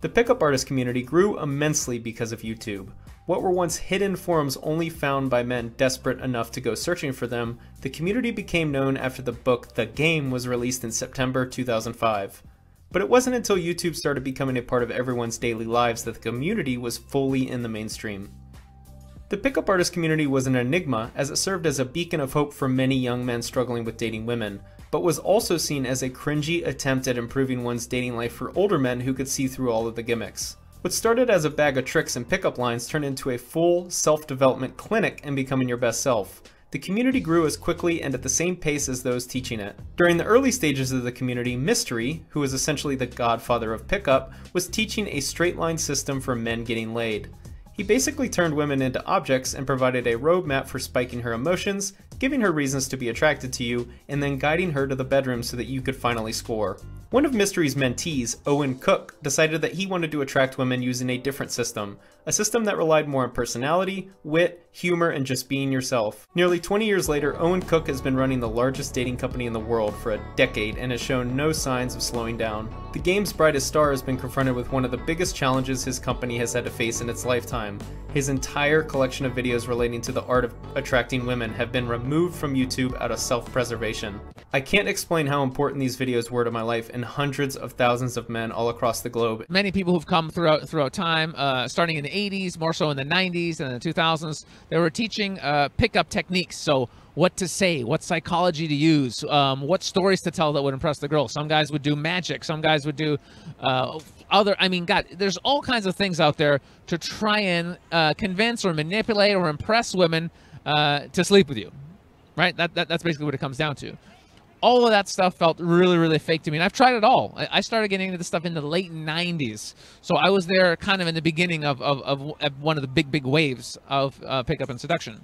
The pickup artist community grew immensely because of YouTube. What were once hidden forums only found by men desperate enough to go searching for them, the community became known after the book The Game was released in September 2005. But it wasn't until YouTube started becoming a part of everyone's daily lives that the community was fully in the mainstream. The pickup artist community was an enigma as it served as a beacon of hope for many young men struggling with dating women, but was also seen as a cringy attempt at improving one's dating life for older men who could see through all of the gimmicks. What started as a bag of tricks and pickup lines turned into a full self-development clinic and becoming your best self. The community grew as quickly and at the same pace as those teaching it. During the early stages of the community, Mystery, who was essentially the godfather of pickup, was teaching a straight line system for men getting laid. He basically turned women into objects and provided a roadmap for spiking her emotions, giving her reasons to be attracted to you, and then guiding her to the bedroom so that you could finally score. One of Mystery's mentees, Owen Cook, decided that he wanted to attract women using a different system, a system that relied more on personality, wit, humor, and just being yourself. Nearly 20 years later, Owen Cook has been running the largest dating company in the world for a decade and has shown no signs of slowing down. The game's brightest star has been confronted with one of the biggest challenges his company has had to face in its lifetime. His entire collection of videos relating to the art of attracting women have been removed from YouTube out of self-preservation. I can't explain how important these videos were to my life and hundreds of thousands of men all across the globe. Many people who've come throughout throughout time, uh, starting in the 80s, more so in the 90s and the 2000s, they were teaching uh, pickup techniques. So what to say, what psychology to use, um, what stories to tell that would impress the girl. Some guys would do magic. Some guys would do uh, other. I mean, God, there's all kinds of things out there to try and uh, convince or manipulate or impress women uh, to sleep with you. Right? That, that that's basically what it comes down to all of that stuff felt really, really fake to me. And I've tried it all. I started getting into this stuff in the late 90s. So I was there kind of in the beginning of, of, of, of one of the big, big waves of uh, pickup and seduction.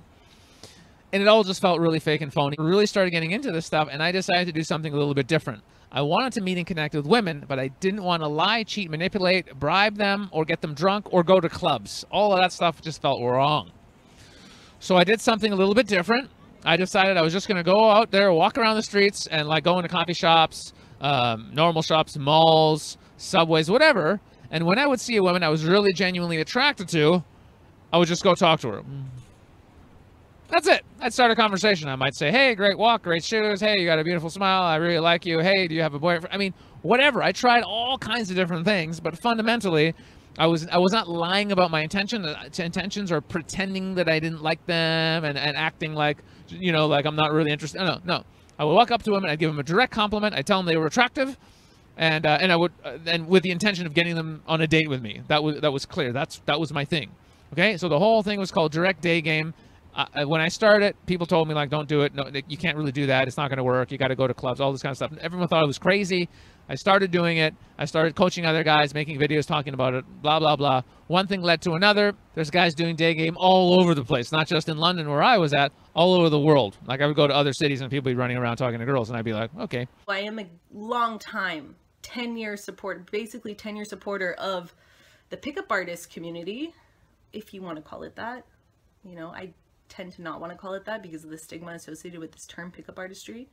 And it all just felt really fake and phony. I really started getting into this stuff, and I decided to do something a little bit different. I wanted to meet and connect with women, but I didn't want to lie, cheat, manipulate, bribe them, or get them drunk, or go to clubs. All of that stuff just felt wrong. So I did something a little bit different. I decided I was just to go out there, walk around the streets, and like go into coffee shops, um, normal shops, malls, subways, whatever. And when I would see a woman I was really genuinely attracted to, I would just go talk to her. That's it. I'd start a conversation. I might say, hey, great walk, great shoes. Hey, you got a beautiful smile. I really like you. Hey, do you have a boyfriend? I mean, whatever. I tried all kinds of different things, but fundamentally, I was I was not lying about my intention uh, intentions or pretending that I didn't like them and, and acting like you know like I'm not really interested. No, no. I would walk up to them and I'd give them a direct compliment. I'd tell them they were attractive, and uh, and I would uh, and with the intention of getting them on a date with me. That was that was clear. That's that was my thing. Okay, so the whole thing was called direct day game. Uh, when I started, people told me like, "Don't do it. No, you can't really do that. It's not going to work. You got to go to clubs. All this kind of stuff." everyone thought I was crazy. I started doing it. I started coaching other guys, making videos talking about it, blah, blah, blah. One thing led to another. There's guys doing day game all over the place, not just in London where I was at, all over the world. Like I would go to other cities and people be running around talking to girls and I'd be like, okay. I am a long time, 10 year support, basically 10 year supporter of the pickup artist community, if you want to call it that. You know, I tend to not want to call it that because of the stigma associated with this term pickup artistry.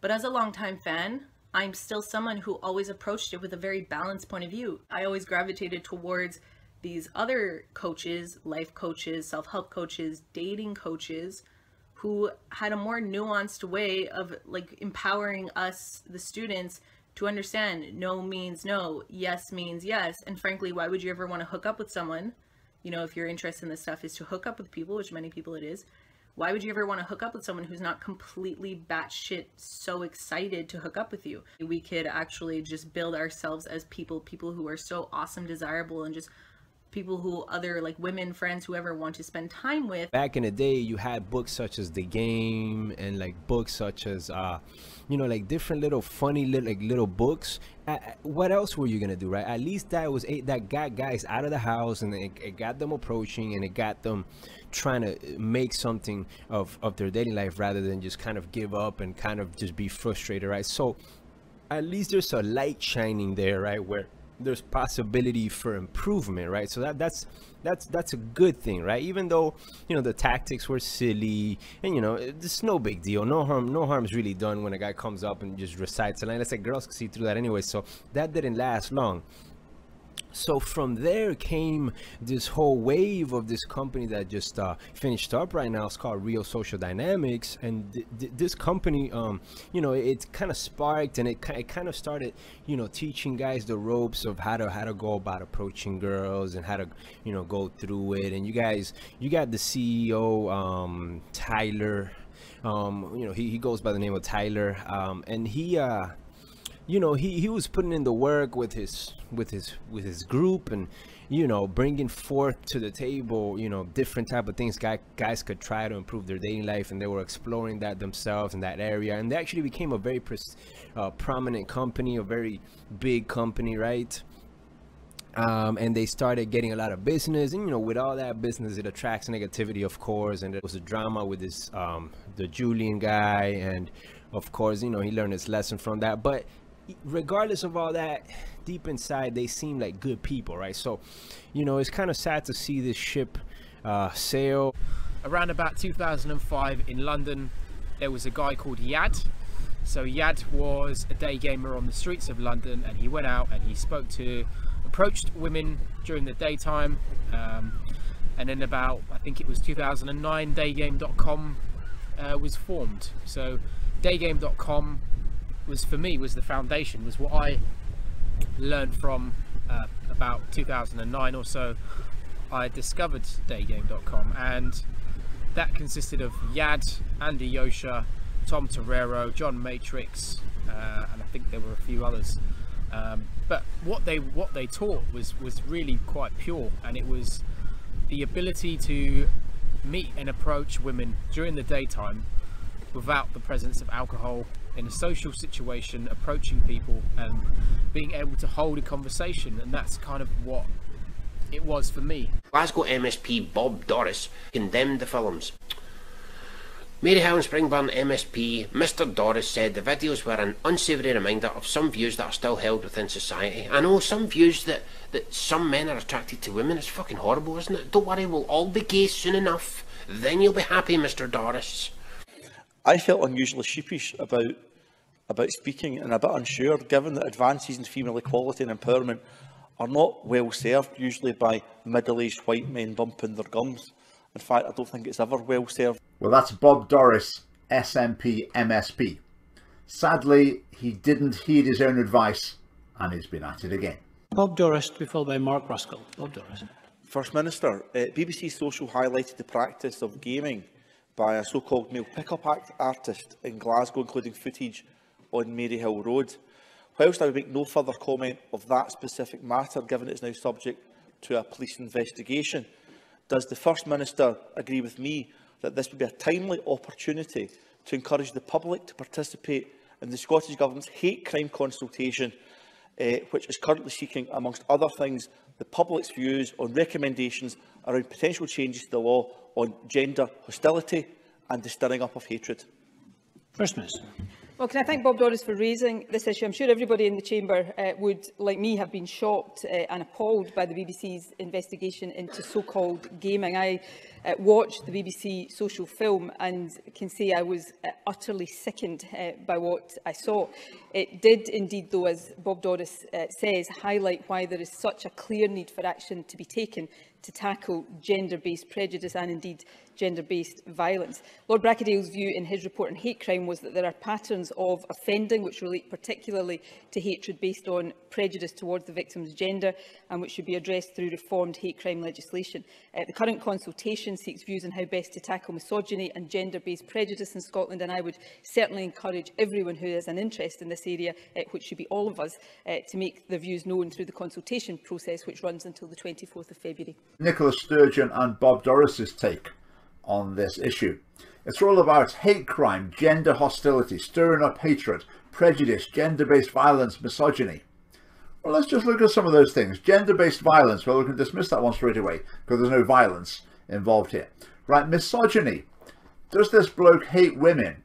But as a longtime fan, I'm still someone who always approached it with a very balanced point of view. I always gravitated towards these other coaches, life coaches, self-help coaches, dating coaches who had a more nuanced way of like empowering us the students to understand no means no, yes means yes. And frankly, why would you ever want to hook up with someone? You know, if your interest in this stuff is to hook up with people, which many people it is, why would you ever want to hook up with someone who's not completely batshit so excited to hook up with you? We could actually just build ourselves as people, people who are so awesome, desirable, and just people who other like women friends whoever want to spend time with. Back in the day you had books such as the game and like books such as uh you know like different little funny little like little books. Uh, what else were you gonna do right? At least that was a, that got guys out of the house and it, it got them approaching and it got them trying to make something of of their daily life rather than just kind of give up and kind of just be frustrated right? So at least there's a light shining there right where there's possibility for improvement right? So that that's that's that's a good thing right? Even though you know the tactics were silly and you know it's no big deal. No harm no harm's really done when a guy comes up and just recites a line. Let's say girls can see through that anyway so that didn't last long so from there came this whole wave of this company that just uh, finished up right now. It's called Real Social Dynamics, and th- th- this company, um, you know, it kind of sparked and it, it kind of started, you know, teaching guys the ropes of how to how to go about approaching girls and how to, you know, go through it. And you guys, you got the CEO, um, Tyler. Um, you know, he, he goes by the name of Tyler, um, and he. Uh, you know he, he was putting in the work with his with his with his group and you know bringing forth to the table you know different type of things guy, guys could try to improve their dating life and they were exploring that themselves in that area. And they actually became a very uh, prominent company a very big company right? Um, and they started getting a lot of business and you know with all that business it attracts negativity of course. And there was a drama with this um, the julian guy and of course you know he learned his lesson from that. But regardless of all that, deep inside they seem like good people, right? So, you know, it's kind of sad to see this ship uh, sail. Around about 2005 in London, there was a guy called Yad. So Yad was a day gamer on the streets of London, and he went out and he spoke to, approached women during the daytime. Um, and then about, I think it was 2009, daygame.com uh, was formed. So daygame.com was for me was the foundation was what I learned from uh, about 2009 or so I discovered daygame.com and that consisted of Yad, Andy Yosha, Tom Torero, John Matrix uh, and I think there were a few others. Um, but what they what they taught was was really quite pure and it was the ability to meet and approach women during the daytime without the presence of alcohol in a social situation, approaching people and being able to hold a conversation. And that's kind of what it was for me. Glasgow MSP Bob Doris condemned the films. Maryhill Springburn MSP Mr Doris said the videos were an unsavoury reminder of some views that are still held within society. I know some views that, that some men are attracted to women. It's fucking horrible, isn't it? Don't worry, we'll all be gay soon enough. Then you'll be happy, Mr Doris. I felt unusually sheepish about about speaking and a bit unsure, given that advances in female equality and empowerment are not well served usually by middle-aged white men bumping their gums. In fact, I don't think it's ever well served. Well, that's Bob Doris, SNP MSP. Sadly, he didn't heed his own advice and he's been at it again. Bob Doris to be followed by Mark Ruskell. Bob Doris. First Minister, uh, BBC Social highlighted the practice of gaming by a so-called male pickup act artist in Glasgow, including footage on Maryhill Road. Whilst I would make no further comment of that specific matter, given it is now subject to a police investigation, does the First Minister agree with me that this would be a timely opportunity to encourage the public to participate in the Scottish Government's hate crime consultation, eh, which is currently seeking, amongst other things, the public's views on recommendations around potential changes to the law on gender hostility and the stirring up of hatred? First Minister. Well, can I thank Bob Doris for raising this issue? I'm sure everybody in the Chamber uh, would, like me, have been shocked uh, and appalled by the BBC's investigation into so-called gaming. I uh, watched the BBC social film and can say I was uh, utterly sickened uh, by what I saw. It did indeed, though, as Bob Doris uh, says, highlight why there is such a clear need for action to be taken to tackle gender-based prejudice and indeed gender-based violence. Lord Brackadale's view in his report on hate crime was that there are patterns of offending which relate particularly to hatred based on prejudice towards the victim's gender and which should be addressed through reformed hate crime legislation. Uh, the current consultation seeks views on how best to tackle misogyny and gender-based prejudice in Scotland and I would certainly encourage everyone who has an interest in this area, uh, which should be all of us, uh, to make their views known through the consultation process which runs until the 24th of February. Nicola Sturgeon and Bob Doris's take on this issue. It's all about hate crime, gender hostility, stirring up hatred, prejudice, gender-based violence, misogyny. Well, let's just look at some of those things. Gender-based violence, well, we can dismiss that one straight away because there's no violence involved here. Right, misogyny. Does this bloke hate women?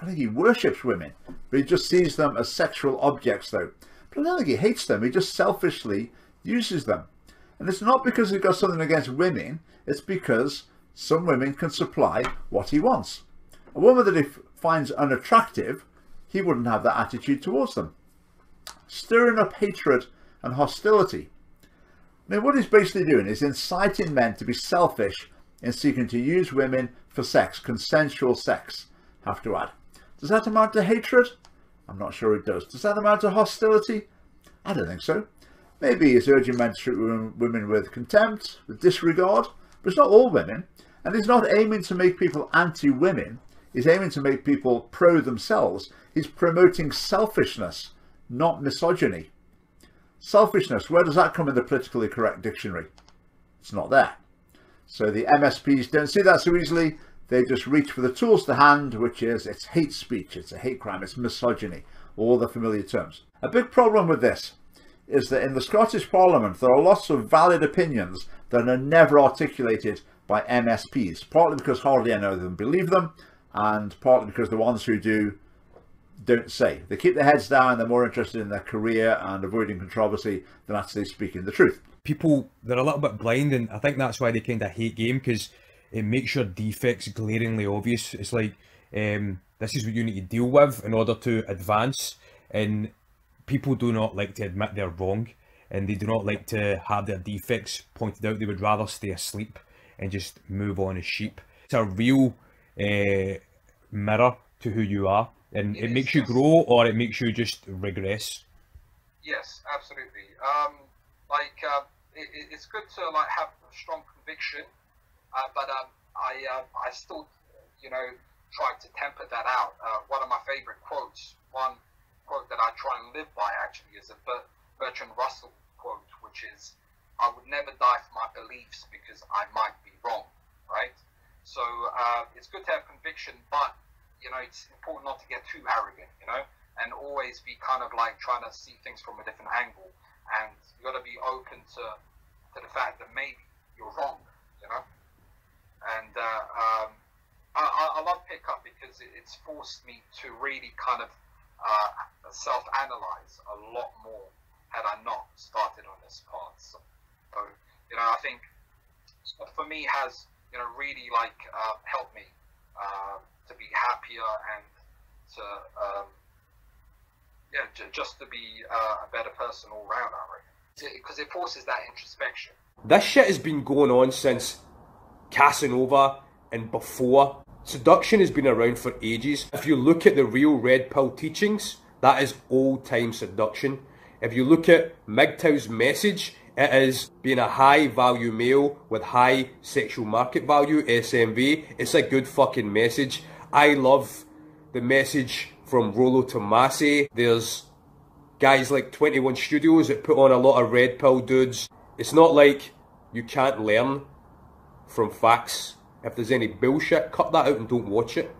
I think he worships women, but he just sees them as sexual objects, though. But I don't think he hates them. He just selfishly uses them. And it's not because he's got something against women. It's because some women can supply what he wants. A woman that he finds unattractive, he wouldn't have that attitude towards them. Stirring up hatred and hostility. I mean, what he's basically doing is inciting men to be selfish in seeking to use women for sex, consensual sex, have to add. Does that amount to hatred? I'm not sure it does. Does that amount to hostility? I don't think so. Maybe he's urging men to treat women with contempt, with disregard, but it's not all women. And he's not aiming to make people anti-women. He's aiming to make people pro themselves. He's promoting selfishness, not misogyny. Selfishness, where does that come in the politically correct dictionary? It's not there. So the MSPs don't see that so easily. They just reach for the tools to hand, which is it's hate speech, it's a hate crime, it's misogyny, all the familiar terms. A big problem with this is that in the Scottish Parliament there are lots of valid opinions that are never articulated by MSPs, partly because hardly any of them believe them, and partly because the ones who do don't say. They keep their heads down, they're more interested in their career and avoiding controversy than actually speaking the truth. People, they're a little bit blind, and I think that's why they kind of hate game, because it makes your defects glaringly obvious. It's like, um, this is what you need to deal with in order to advance, and people do not like to admit they're wrong, and they do not like to have their defects pointed out. They would rather stay asleep and just move on as sheep. It's a real uh, mirror to who you are, and it, it makes you grow or it makes you just regress. Yes, absolutely. Um, like uh, it, it's good to like have a strong conviction, uh, but um, I uh, I still you know try to temper that out. Uh, one of my favorite quotes, one quote that I try and live by actually, is a Bertrand Russell quote, which is, "I would never die for my beliefs because I might be wrong." Right. So uh, it's good to have conviction, but you know it's important not to get too arrogant. You know, and always be kind of like trying to see things from a different angle, and you got to be open to to the fact that maybe you're wrong. You know, and uh, um, I, I love pickup because it's forced me to really kind of uh, self-analyze a lot more had I not started on this path. So, so you know, I think for me has you know, really like uh, helped me uh, to be happier and to, um, yeah, j- just to be uh, a better person all round, I reckon. Because it forces that introspection. This shit has been going on since Casanova and before. Seduction has been around for ages. If you look at the real red pill teachings, that is old time seduction. If you look at MGTOW's message, it is being a high value male with high sexual market value, SMV. It's a good fucking message. I love the message from Rollo Tomassi. There's guys like 21 Studios that put on a lot of red pill dudes. It's not like you can't learn from facts. If there's any bullshit, cut that out and don't watch it.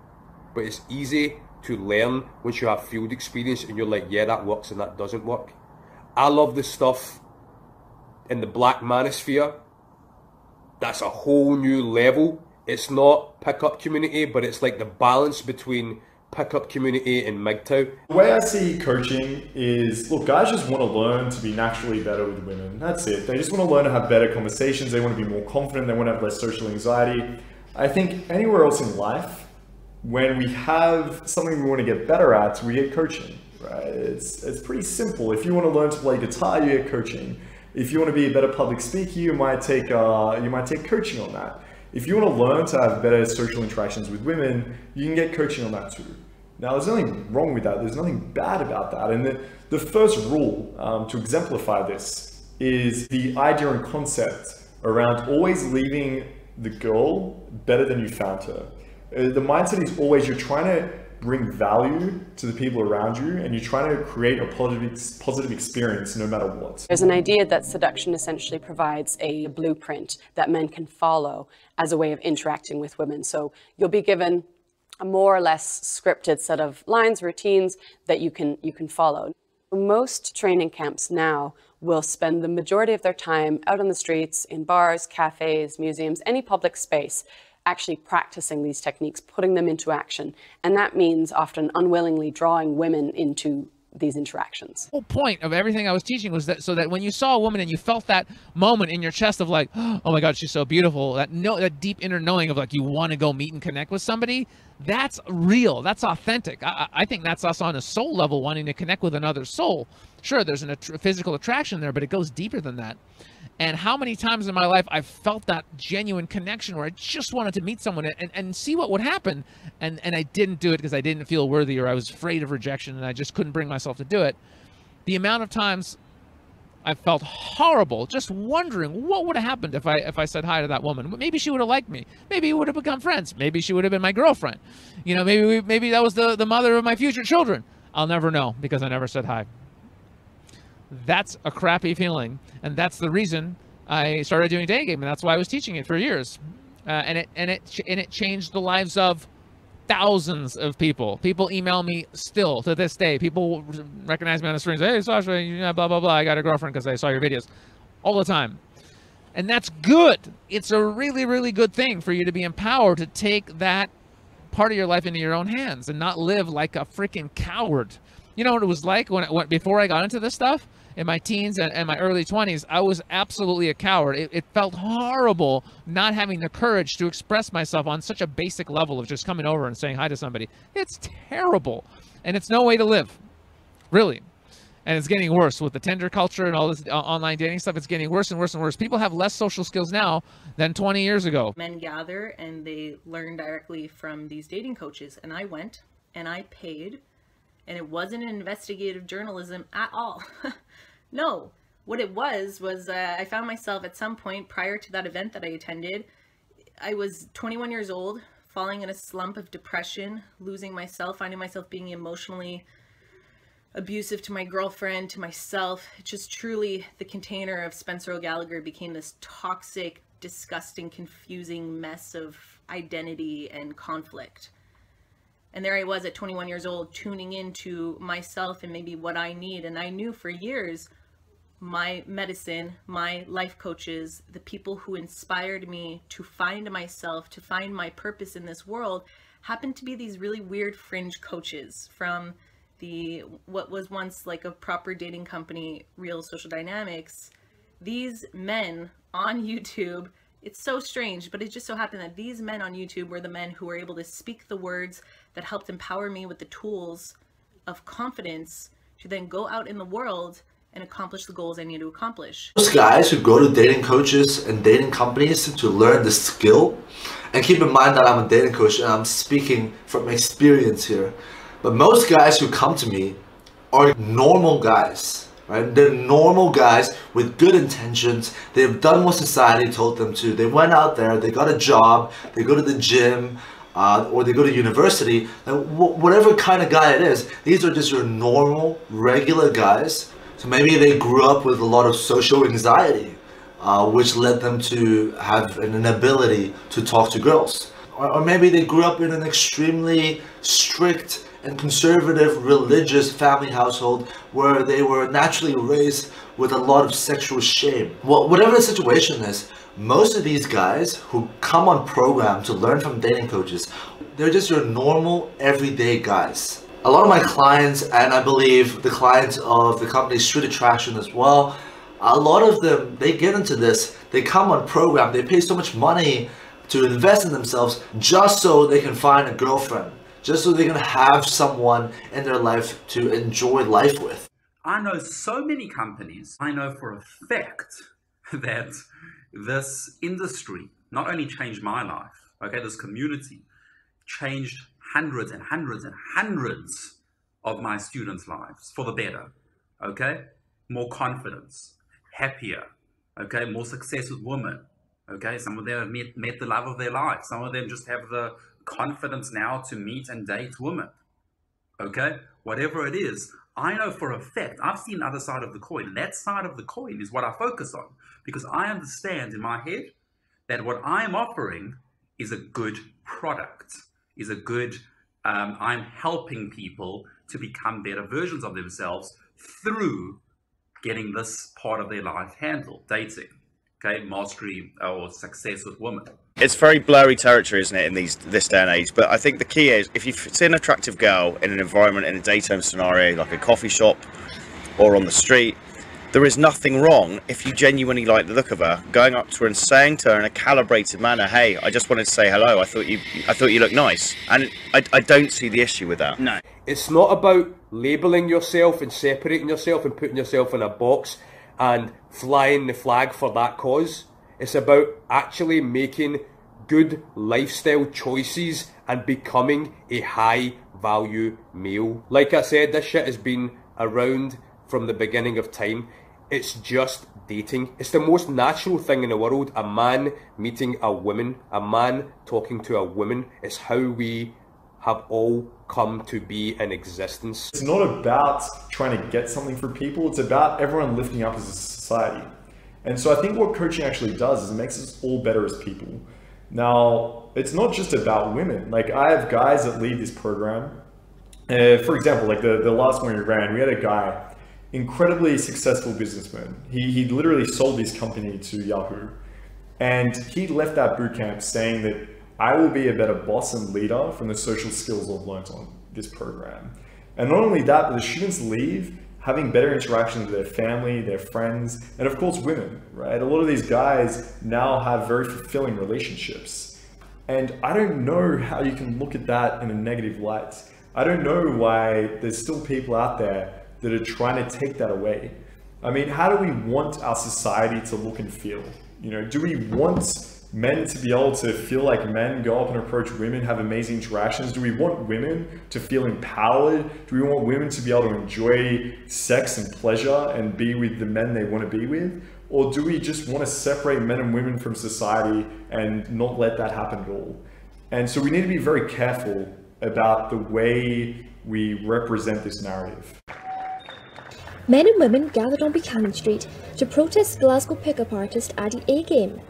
But it's easy to learn once you have field experience and you're like, yeah, that works and that doesn't work. I love this stuff in the black manosphere, that's a whole new level. It's not pickup community, but it's like the balance between pickup community and MGTOW. The way I see coaching is look, guys just want to learn to be naturally better with women. That's it. They just want to learn to have better conversations. They want to be more confident. They want to have less social anxiety. I think anywhere else in life, when we have something we want to get better at, we get coaching. Right? It's it's pretty simple. If you want to learn to play guitar, you get coaching. If you want to be a better public speaker, you might take uh, you might take coaching on that. If you want to learn to have better social interactions with women, you can get coaching on that too. Now, there's nothing wrong with that. There's nothing bad about that. And the, the first rule um, to exemplify this is the idea and concept around always leaving the girl better than you found her. Uh, the mindset is always you're trying to bring value to the people around you and you're trying to create a positive, positive experience no matter what. There's an idea that seduction essentially provides a blueprint that men can follow as a way of interacting with women. So you'll be given a more or less scripted set of lines, routines that you can, you can follow. Most training camps now will spend the majority of their time out on the streets, in bars, cafes, museums, any public space, actually practicing these techniques, putting them into action. And that means often unwillingly drawing women into these interactions. The whole point of everything I was teaching was that so that when you saw a woman and you felt that moment in your chest of like, oh my God, she's so beautiful, that no, that deep inner knowing of like you want to go meet and connect with somebody, That's real. That's authentic. I, I think that's us on a soul level wanting to connect with another soul. Sure, there's a physical attraction there, but it goes deeper than that. And how many times in my life I've felt that genuine connection where I just wanted to meet someone and, and see what would happen. And, and I didn't do it because I didn't feel worthy or I was afraid of rejection and I just couldn't bring myself to do it. The amount of times I felt horrible, just wondering what would have happened if I if I said hi to that woman. Maybe she would have liked me. Maybe we would have become friends. Maybe she would have been my girlfriend. You know, maybe we, maybe that was the the mother of my future children. I'll never know because I never said hi. That's a crappy feeling, and that's the reason I started doing day game, and that's why I was teaching it for years. Uh, and it and it and it changed the lives of thousands of people. People email me still to this day. People recognize me on the streets. Hey, Sasha, you know, blah blah blah. I got a girlfriend because I saw your videos, all the time, and that's good. It's a really really good thing for you to be empowered to take that part of your life into your own hands and not live like a freaking coward. You know what it was like when, it, when before I got into this stuff in my teens and, and my early 20s, I was absolutely a coward. It, it felt horrible not having the courage to express myself on such a basic level of just coming over and saying hi to somebody. It's terrible. And it's no way to live, really. And it's getting worse with the Tinder culture and all this uh, online dating stuff. It's getting worse and worse and worse. People have less social skills now than 20 years ago. Men gather and they learn directly from these dating coaches. And I went and I paid, and it wasn't investigative journalism at all. no, what it was was uh, I found myself at some point prior to that event that I attended. I was 21 years old, falling in a slump of depression, losing myself, finding myself being emotionally abusive to my girlfriend, to myself. Just truly, the container of Spencer O'Gallagher became this toxic, disgusting, confusing mess of identity and conflict. And there I was at 21 years old, tuning into myself and maybe what I need. And I knew for years my medicine, my life coaches, the people who inspired me to find myself, to find my purpose in this world, happened to be these really weird fringe coaches from the what was once like a proper dating company, Real Social Dynamics. These men on YouTube, it's so strange, but it just so happened that these men on YouTube were the men who were able to speak the words that helped empower me with the tools of confidence to then go out in the world and accomplish the goals I need to accomplish. Those guys who go to dating coaches and dating companies to learn the skill, and keep in mind that I'm a dating coach and I'm speaking from experience here, but most guys who come to me are normal guys, right? They're normal guys with good intentions. They've done what society told them to. They went out there, they got a job, they go to the gym, uh, or they go to university. And wh- whatever kind of guy it is, these are just your normal, regular guys. So maybe they grew up with a lot of social anxiety, uh, which led them to have an inability to talk to girls. Or, or maybe they grew up in an extremely strict and conservative religious family household where they were naturally raised with a lot of sexual shame. Well, whatever the situation is, most of these guys who come on program to learn from dating coaches, they're just your normal everyday guys. A lot of my clients, and I believe the clients of the company Street Attraction as well, a lot of them, they get into this, they come on program, they pay so much money to invest in themselves just so they can find a girlfriend, just so they can have someone in their life to enjoy life with. I know so many companies, I know for a fact that this industry not only changed my life, okay, this community changed hundreds and hundreds and hundreds of my students' lives for the better, okay? More confidence, happier, okay, more success with women, okay? Some of them have met, met the love of their life, some of them just have the confidence now to meet and date women, okay? Whatever it is, I know for a fact, I've seen the other side of the coin. That side of the coin is what I focus on because I understand in my head that what I'm offering is a good product, is a good, um, I'm helping people to become better versions of themselves through getting this part of their life handled, dating, okay, mastery or success with women. It's very blurry territory, isn't it, in these this day and age? But I think the key is if you see an attractive girl in an environment in a daytime scenario like a coffee shop or on the street, there is nothing wrong if you genuinely like the look of her, going up to her and saying to her in a calibrated manner, "Hey, I just wanted to say hello. I thought you, I thought you looked nice," and I, I don't see the issue with that. No. It's not about labelling yourself and separating yourself and putting yourself in a box and flying the flag for that cause. It's about actually making good lifestyle choices and becoming a high value male. Like I said, this shit has been around from the beginning of time. It's just dating. It's the most natural thing in the world. A man meeting a woman, a man talking to a woman. It's how we have all come to be in existence. It's not about trying to get something for people, it's about everyone lifting up as a society. And so I think what coaching actually does is it makes us all better as people. Now, it's not just about women. Like, I have guys that lead this program. Uh, for example, like the, the last one we ran, we had a guy, incredibly successful businessman. He, he literally sold his company to Yahoo. And he left that boot camp saying that I will be a better boss and leader from the social skills I've learned on this program. And not only that, but the students leave having better interactions with their family, their friends, and of course women, right? A lot of these guys now have very fulfilling relationships. And I don't know how you can look at that in a negative light. I don't know why there's still people out there that are trying to take that away. I mean, how do we want our society to look and feel? You know, do we want men to be able to feel like men, go up and approach women, have amazing interactions? Do we want women to feel empowered? Do we want women to be able to enjoy sex and pleasure and be with the men they want to be with? Or do we just want to separate men and women from society and not let that happen at all? And so we need to be very careful about the way we represent this narrative. Men and women gathered on Buchanan Street to protest Glasgow pickup artist Addy Agame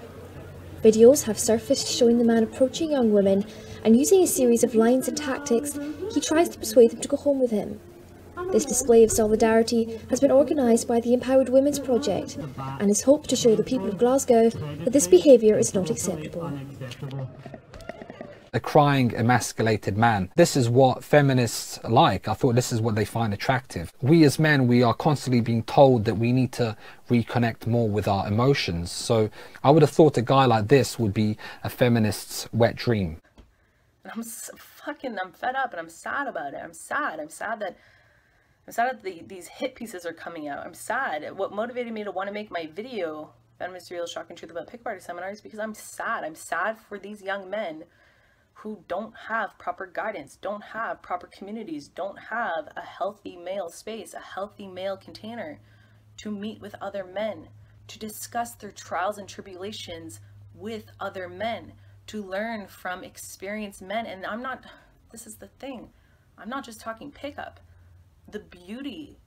Videos have surfaced showing the man approaching young women and using a series of lines and tactics, he tries to persuade them to go home with him. This display of solidarity has been organised by the Empowered Women's Project and is hoped to show the people of Glasgow that this behaviour is not acceptable a crying, emasculated man. This is what feminists like. I thought this is what they find attractive. We as men, we are constantly being told that we need to reconnect more with our emotions. So I would have thought a guy like this would be a feminist's wet dream. I'm fucking, I'm fed up and I'm sad about it. I'm sad. I'm sad that I'm sad that the, these hit pieces are coming out. I'm sad. What motivated me to want to make my video, Feminist Reveal Shocking Truth About Pickup Artist Seminars, because I'm sad. I'm sad for these young men who don't have proper guidance, don't have proper communities, don't have a healthy male space, a healthy male container to meet with other men, to discuss their trials and tribulations with other men, to learn from experienced men. And I'm not, this is the thing, I'm not just talking pickup. The beauty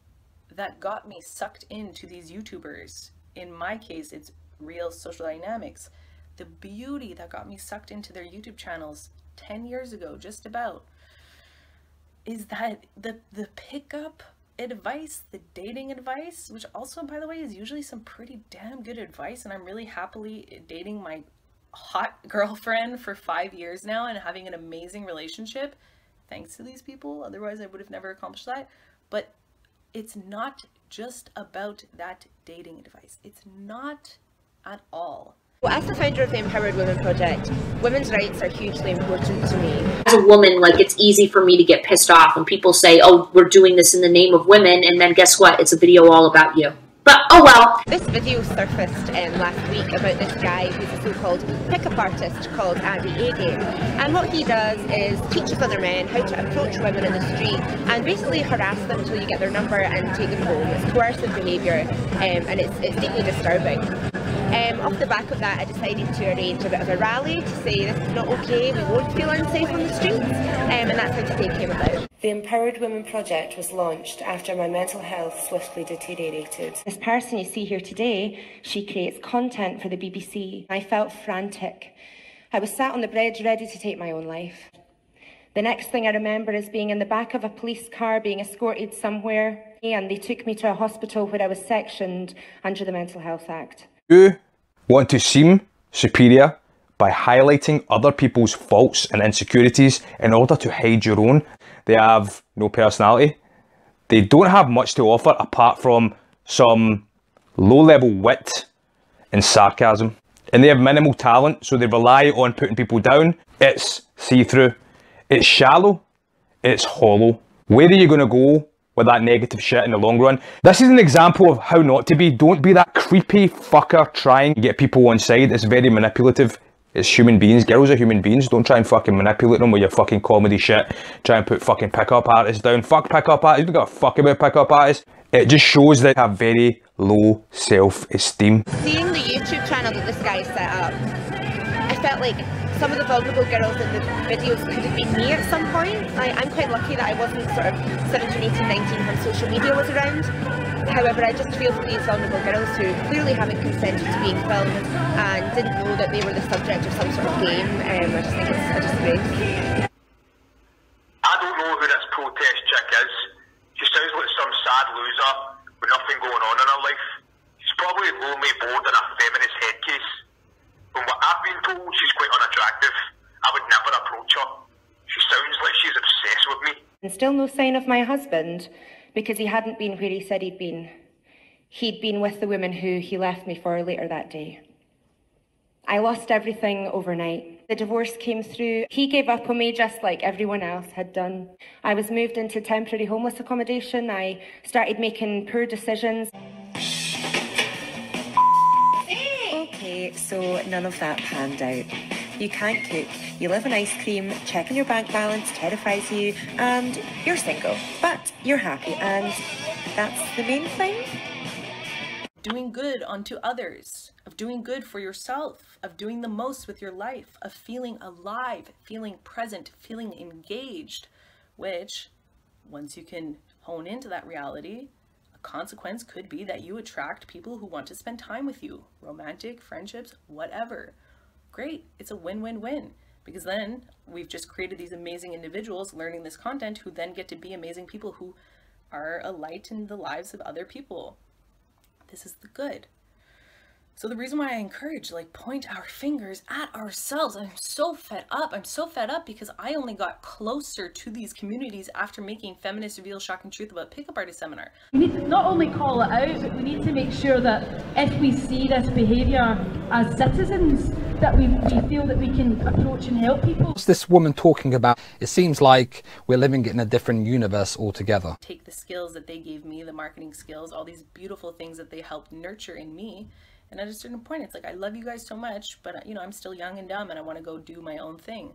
that got me sucked into these YouTubers, in my case, it's real social dynamics. The beauty that got me sucked into their YouTube channels 10 years ago, just about, is that the, the pickup advice, the dating advice, which also, by the way, is usually some pretty damn good advice. And I'm really happily dating my hot girlfriend for five years now and having an amazing relationship thanks to these people. Otherwise, I would have never accomplished that. But it's not just about that dating advice. It's not at all. Well, as the founder of the Empowered Women Project, women's rights are hugely important to me. As a woman, like it's easy for me to get pissed off when people say, oh, we're doing this in the name of women, and then guess what? It's a video all about you. But oh well. This video surfaced um, last week about this guy who's a so-called pickup artist called Addy Agame. And what he does is teaches other men how to approach women in the street and basically harass them until you get their number and take them home. It's coercive behaviour um, and it's, it's deeply disturbing. Um, off the back of that, I decided to arrange a bit of a rally to say this is not okay, we won't feel unsafe on the streets, um, and that's how today came about. The Empowered Women Project was launched after my mental health swiftly deteriorated. This person you see here today, she creates content for the BBC. I felt frantic. I was sat on the bridge ready to take my own life. The next thing I remember is being in the back of a police car being escorted somewhere, and they took me to a hospital where I was sectioned under the Mental Health Act. You want to seem superior by highlighting other people's faults and insecurities in order to hide your own. They have no personality. They don't have much to offer apart from some low level wit, and sarcasm. And they have minimal talent, so they rely on putting people down. It's see through, it's shallow, it's hollow. Where are you going to go with that negative shit in the long run? This is an example of how not to be. Don't be that creepy fucker trying to get people on side. It's very manipulative. It's human beings. Girls are human beings. Don't try and fucking manipulate them with your fucking comedy shit. Try and put fucking pickup artists down. Fuck pickup artists. You don't give a fuck about pickup artists. It just shows that they have very low self-esteem. Seeing the YouTube channel that this guy set up, I felt like some of the vulnerable girls in the videos could have been me at some point. I, I'm quite lucky that I wasn't sort of 17, 18, 19 when social media was around. However, I just feel for these vulnerable girls who clearly haven't consented to being filmed and didn't know that they were the subject of some sort of game. Um, I just think it's disgrace. I don't know who this protest chick is. She sounds like some sad loser with nothing going on in her life. She's probably lonely, bored, in a feminist headcase. From what I've been told, she's quite unattractive. I would never approach her. She sounds like she's obsessed with me. And still no sign of my husband because he hadn't been where he said he'd been. He'd been with the woman who he left me for later that day. I lost everything overnight. The divorce came through. He gave up on me just like everyone else had done. I was moved into temporary homeless accommodation. I started making poor decisions. So none of that panned out. You can't cook, you live on ice cream, checking your bank balance terrifies you, and you're single. But you're happy, and that's the main thing. doing good unto others, of doing good for yourself, of doing the most with your life, of feeling alive, feeling present, feeling engaged, which once you can hone into that reality, consequence could be that you attract people who want to spend time with you, romantic, friendships, whatever. Great, it's a win-win-win because then we've just created these amazing individuals learning this content who then get to be amazing people who are a light in the lives of other people. This is the good. So the reason why I encourage, like, point our fingers at ourselves. I'm so fed up. I'm so fed up because I only got closer to these communities after making Feminist Reveal Shocking Truth about Pickup Artist Seminar. We need to not only call it out, but we need to make sure that if we see this behaviour as citizens, that we, we feel that we can approach and help people. What's this woman talking about? It seems like we're living in a different universe altogether. Take the skills that they gave me, the marketing skills, all these beautiful things that they helped nurture in me. And at a certain point, it's like, I love you guys so much, but you know, I'm still young and dumb and I want to go do my own thing.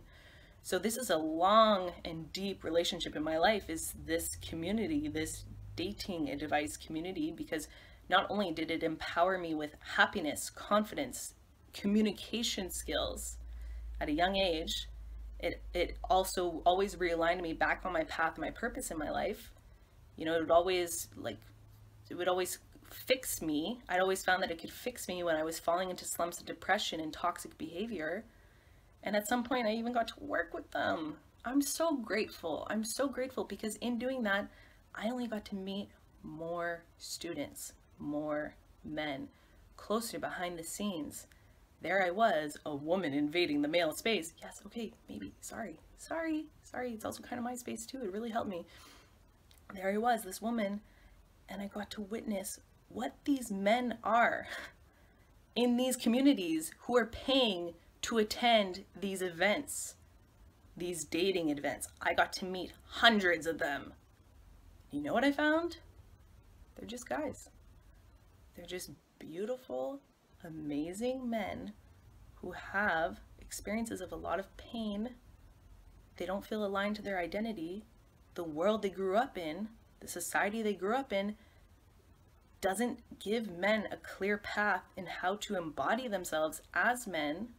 So this is a long and deep relationship in my life is this community, this dating advice community, because not only did it empower me with happiness, confidence, communication skills at a young age, it, it also always realigned me back on my path, my purpose in my life. You know, it would always like, it would always fix me. I'd always found that it could fix me when I was falling into slumps of depression and toxic behavior. And at some point, I even got to work with them. I'm so grateful. I'm so grateful because in doing that, I only got to meet more students, more men, closer behind the scenes. There I was, a woman invading the male space. Yes, okay, maybe. Sorry, sorry, sorry. It's also kind of my space too. It really helped me. There I was, this woman, and I got to witness what these men are in these communities who are paying to attend these events, these dating events. I got to meet hundreds of them. You know what I found? They're just guys. They're just beautiful, amazing men who have experiences of a lot of pain. They don't feel aligned to their identity. The world they grew up in, the society they grew up in, doesn't give men a clear path in how to embody themselves as men.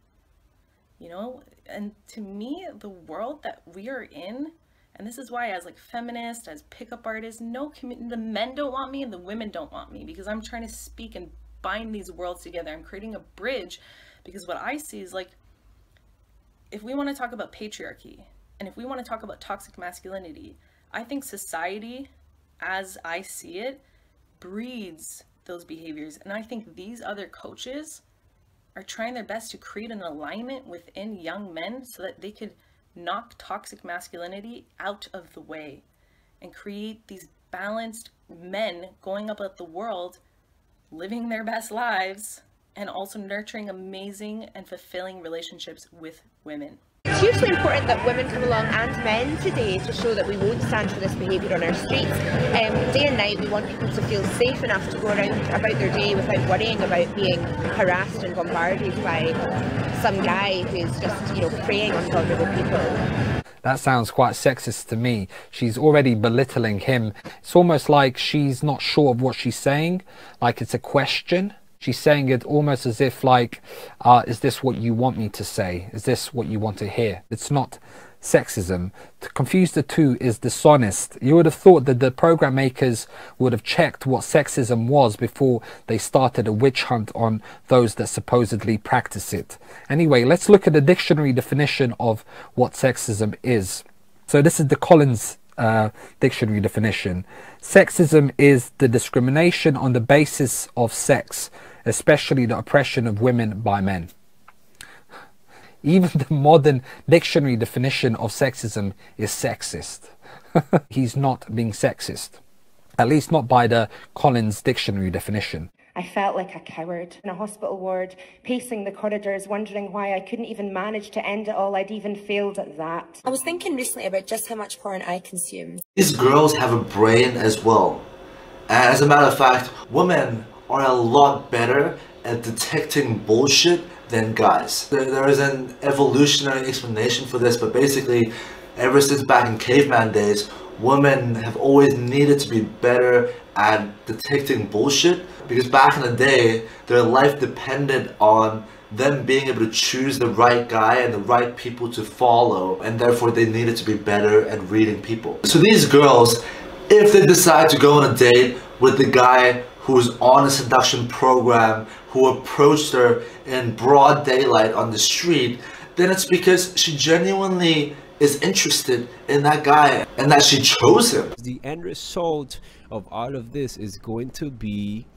You know, and to me, the world that we are in, and this is why as like feminist, as pickup artist, no the men don't want me and the women don't want me because I'm trying to speak and bind these worlds together. I'm creating a bridge because what I see is like if we want to talk about patriarchy and if we want to talk about toxic masculinity, I think society as I see it breeds those behaviors. And I think these other coaches are trying their best to create an alignment within young men so that they could knock toxic masculinity out of the way and create these balanced men going about the world living their best lives and also nurturing amazing and fulfilling relationships with women. It's hugely important that women come along and men today to show that we won't stand for this behaviour on our streets. Um, day and night we want people to feel safe enough to go around about their day without worrying about being harassed and bombarded by some guy who's just, you know, preying on vulnerable people. That sounds quite sexist to me. She's already belittling him. It's almost like she's not sure of what she's saying, like it's a question. She's saying it almost as if like, uh, is this what you want me to say? Is this what you want to hear? It's not sexism. To confuse the two is dishonest. You would have thought that the program makers would have checked what sexism was before they started a witch hunt on those that supposedly practice it. Anyway, let's look at the dictionary definition of what sexism is. So this is the Collins uh, dictionary definition. Sexism is the discrimination on the basis of sex especially the oppression of women by men. Even the modern dictionary definition of sexism is sexist. He's not being sexist, at least not by the Collins dictionary definition. I felt like a coward in a hospital ward, pacing the corridors, wondering why I couldn't even manage to end it all. I'd even failed at that. I was thinking recently about just how much porn I consume. These girls have a brain as well. As a matter of fact, women are a lot better at detecting bullshit than guys. There, there is an evolutionary explanation for this, but basically, ever since back in caveman days, women have always needed to be better at detecting bullshit because back in the day, their life depended on them being able to choose the right guy and the right people to follow and therefore they needed to be better at reading people. So these girls, if they decide to go on a date with the guy who was on a seduction program, who approached her in broad daylight on the street, then it's because she genuinely is interested in that guy and that she chose him. The end result of all of this is going to be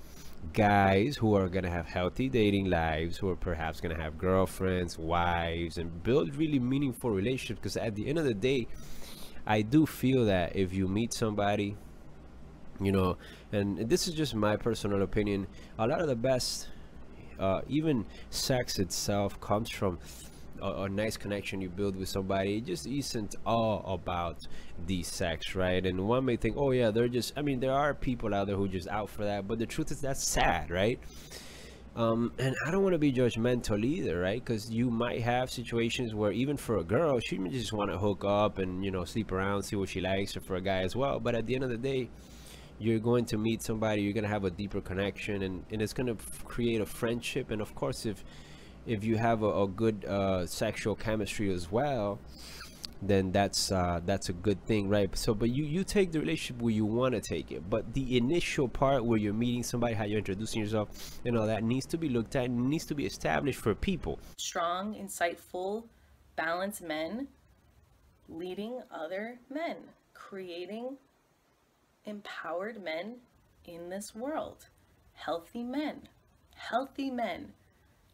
guys who are going to have healthy dating lives, who are perhaps going to have girlfriends, wives, and build really meaningful relationships. Because at the end of the day, I do feel that if you meet somebody you know and this is just my personal opinion a lot of the best uh, even sex itself comes from a, a, nice connection you build with somebody it just isn't all about the sex right and one may think oh yeah they're just i mean there are people out there who just out for that but the truth is that's sad right um, and I don't want to be judgmental either, right? Because you might have situations where even for a girl, she just want to hook up and you know sleep around, see what she likes, or for a guy as well. But at the end of the day, you're going to meet somebody you're going to have a deeper connection and, and it's going to create a friendship and of course if if you have a, a good uh, sexual chemistry as well then that's uh, that's a good thing right? So but you you take the relationship where you want to take it but the initial part where you're meeting somebody how you're introducing yourself you know that needs to be looked at needs to be established for people. Strong insightful balanced men leading other men creating empowered men in this world. Healthy men. Healthy men.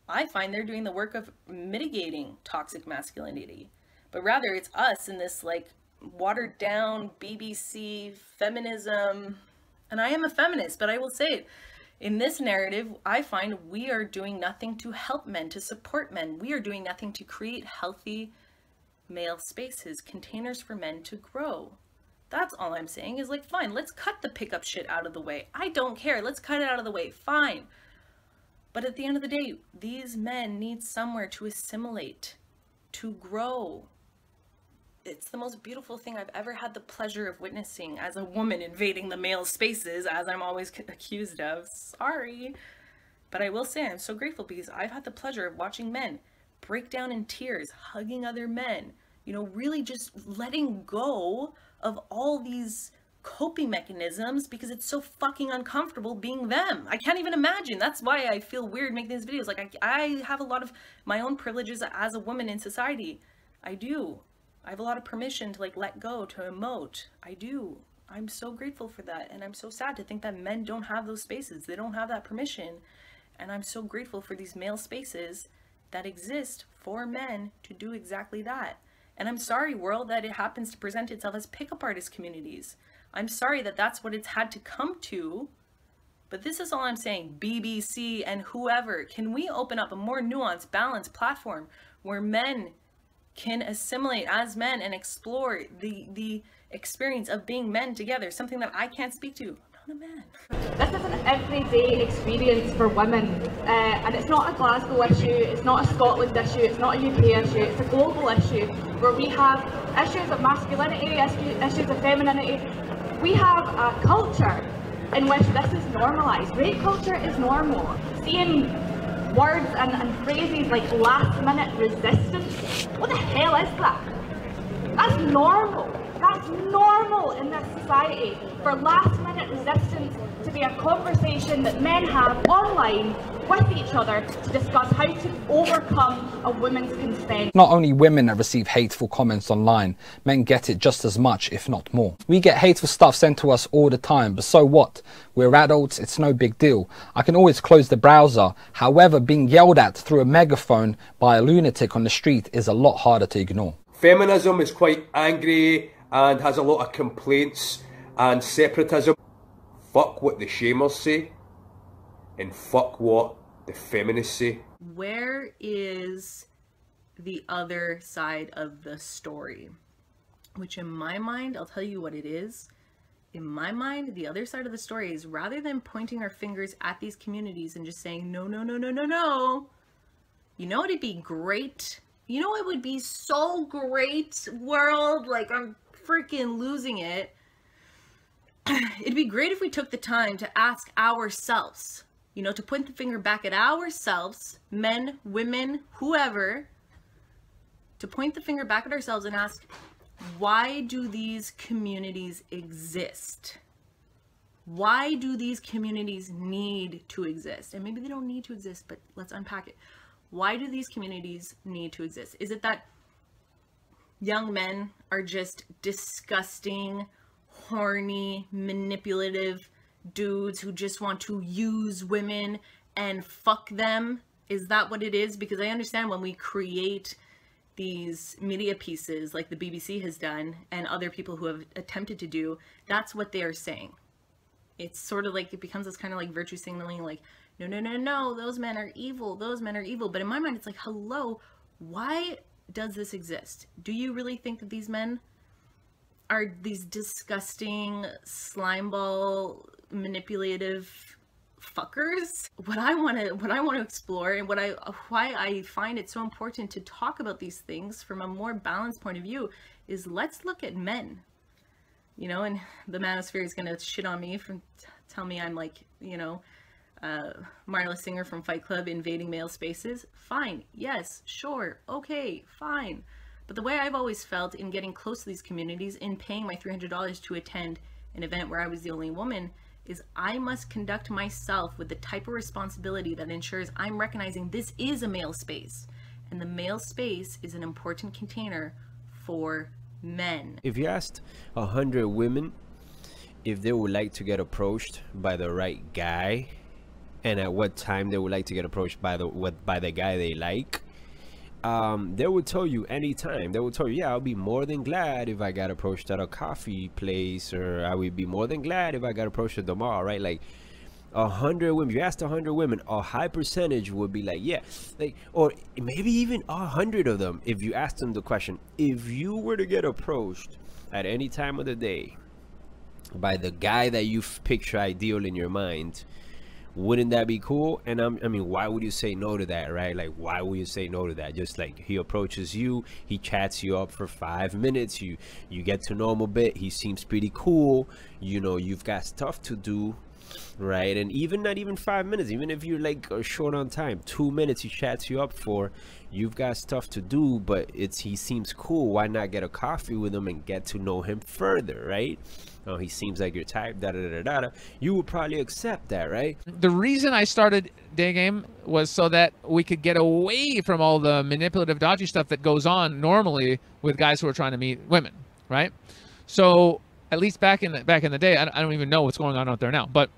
I find they're doing the work of mitigating toxic masculinity. But rather, it's us in this like watered down BBC feminism. And I am a feminist, but I will say it. In this narrative, I find we are doing nothing to help men, to support men. We are doing nothing to create healthy male spaces, containers for men to grow. That's all I'm saying is like, fine, let's cut the pickup shit out of the way. I don't care. Let's cut it out of the way. Fine. But at the end of the day, these men need somewhere to assimilate, to grow. It's the most beautiful thing I've ever had the pleasure of witnessing as a woman invading the male spaces, as I'm always accused of. Sorry. But I will say I'm so grateful because I've had the pleasure of watching men break down in tears, hugging other men, you know, really just letting go of all these coping mechanisms because it's so fucking uncomfortable being them. I can't even imagine. That's why I feel weird making these videos. Like, I, I have a lot of my own privileges as a woman in society. I do. I have a lot of permission to, like, let go, to emote. I do. I'm so grateful for that. And I'm so sad to think that men don't have those spaces. They don't have that permission. And I'm so grateful for these male spaces that exist for men to do exactly that. And I'm sorry, world, that it happens to present itself as pickup artist communities. I'm sorry that that's what it's had to come to But this is all I'm saying. BBC and whoever, can we open up a more nuanced, balanced platform where men can assimilate as men and explore the the experience of being men together, something that I can't speak to. This is an everyday experience for women, uh, and it's not a Glasgow issue, it's not a Scotland issue, it's not a UK issue, it's a global issue where we have issues of masculinity, issues, issues of femininity. We have a culture in which this is normalised. Rape culture is normal. Seeing words and, and phrases like last minute resistance, what the hell is that? That's normal. That's normal in this society for last minute resistance to be a conversation that men have online with each other to discuss how to overcome a woman's consent. Not only women that receive hateful comments online, men get it just as much, if not more. We get hateful stuff sent to us all the time, but so what? We're adults, it's no big deal. I can always close the browser. However, being yelled at through a megaphone by a lunatic on the street is a lot harder to ignore. Feminism is quite angry and has a lot of complaints and separatism. Fuck what the shamers say and fuck what the feminists say. Where is the other side of the story? Which in my mind, I'll tell you what it is. In my mind, the other side of the story is rather than pointing our fingers at these communities and just saying, no, no, no, no, no, no, you know it'd be great? You know it would be so great, world? Like, I'm freaking losing it. It'd be great if we took the time to ask ourselves, you know, to point the finger back at ourselves, men, women, whoever, to point the finger back at ourselves and ask, why do these communities exist? Why do these communities need to exist? And maybe they don't need to exist, but let's unpack it. Why do these communities need to exist? Is it that young men are just disgusting, horny, manipulative dudes who just want to use women and fuck them? Is that what it is? Because I understand when we create these media pieces like the BBC has done and other people who have attempted to do, that's what they are saying. It's sort of like it becomes this kind of like virtue signaling, like, no, no, no, no, those men are evil, those men are evil. But in my mind, it's like, hello, why does this exist? Do you really think that these men are these disgusting slimeball manipulative fuckers? What I want to what I want to explore and what I why I find it so important to talk about these things from a more balanced point of view is let's look at men. You know, and the manosphere is going to shit on me from tell me I'm like, you know, uh, Marla Singer from Fight Club invading male spaces. Fine. Yes. Sure. Okay. Fine. But the way I've always felt in getting close to these communities, in paying my $300 to attend an event where I was the only woman, is I must conduct myself with the type of responsibility that ensures I'm recognizing this is a male space. And the male space is an important container for men. If you asked a hundred women if they would like to get approached by the right guy and at what time they would like to get approached by the what by the guy they like um, they would tell you anytime. They would tell you yeah i'll be more than glad if i got approached at a coffee place or i would be more than glad if i got approached at the mall right? Like a hundred women you asked a hundred women a high percentage would be like yeah like or maybe even a hundred of them if you asked them the question. If you were to get approached at any time of the day by the guy that you picture ideal in your mind wouldn't that be cool? And I'm, i mean why would you say no to that right? Like why would you say no to that? Just like he approaches you he chats you up for five minutes you you get to know him a bit he seems pretty cool you know you've got stuff to do right? And even not even five minutes even if you're like uh, short on time two minutes he chats you up for you've got stuff to do but it's he seems cool. Why not get a coffee with him and get to know him further right oh, he seems like your type, da da da da da, you would probably accept that, right? The reason I started Day Game was so that we could get away from all the manipulative, dodgy stuff that goes on normally with guys who are trying to meet women, right? So at least back in the back in the day, I, I don't even know what's going on out there now, but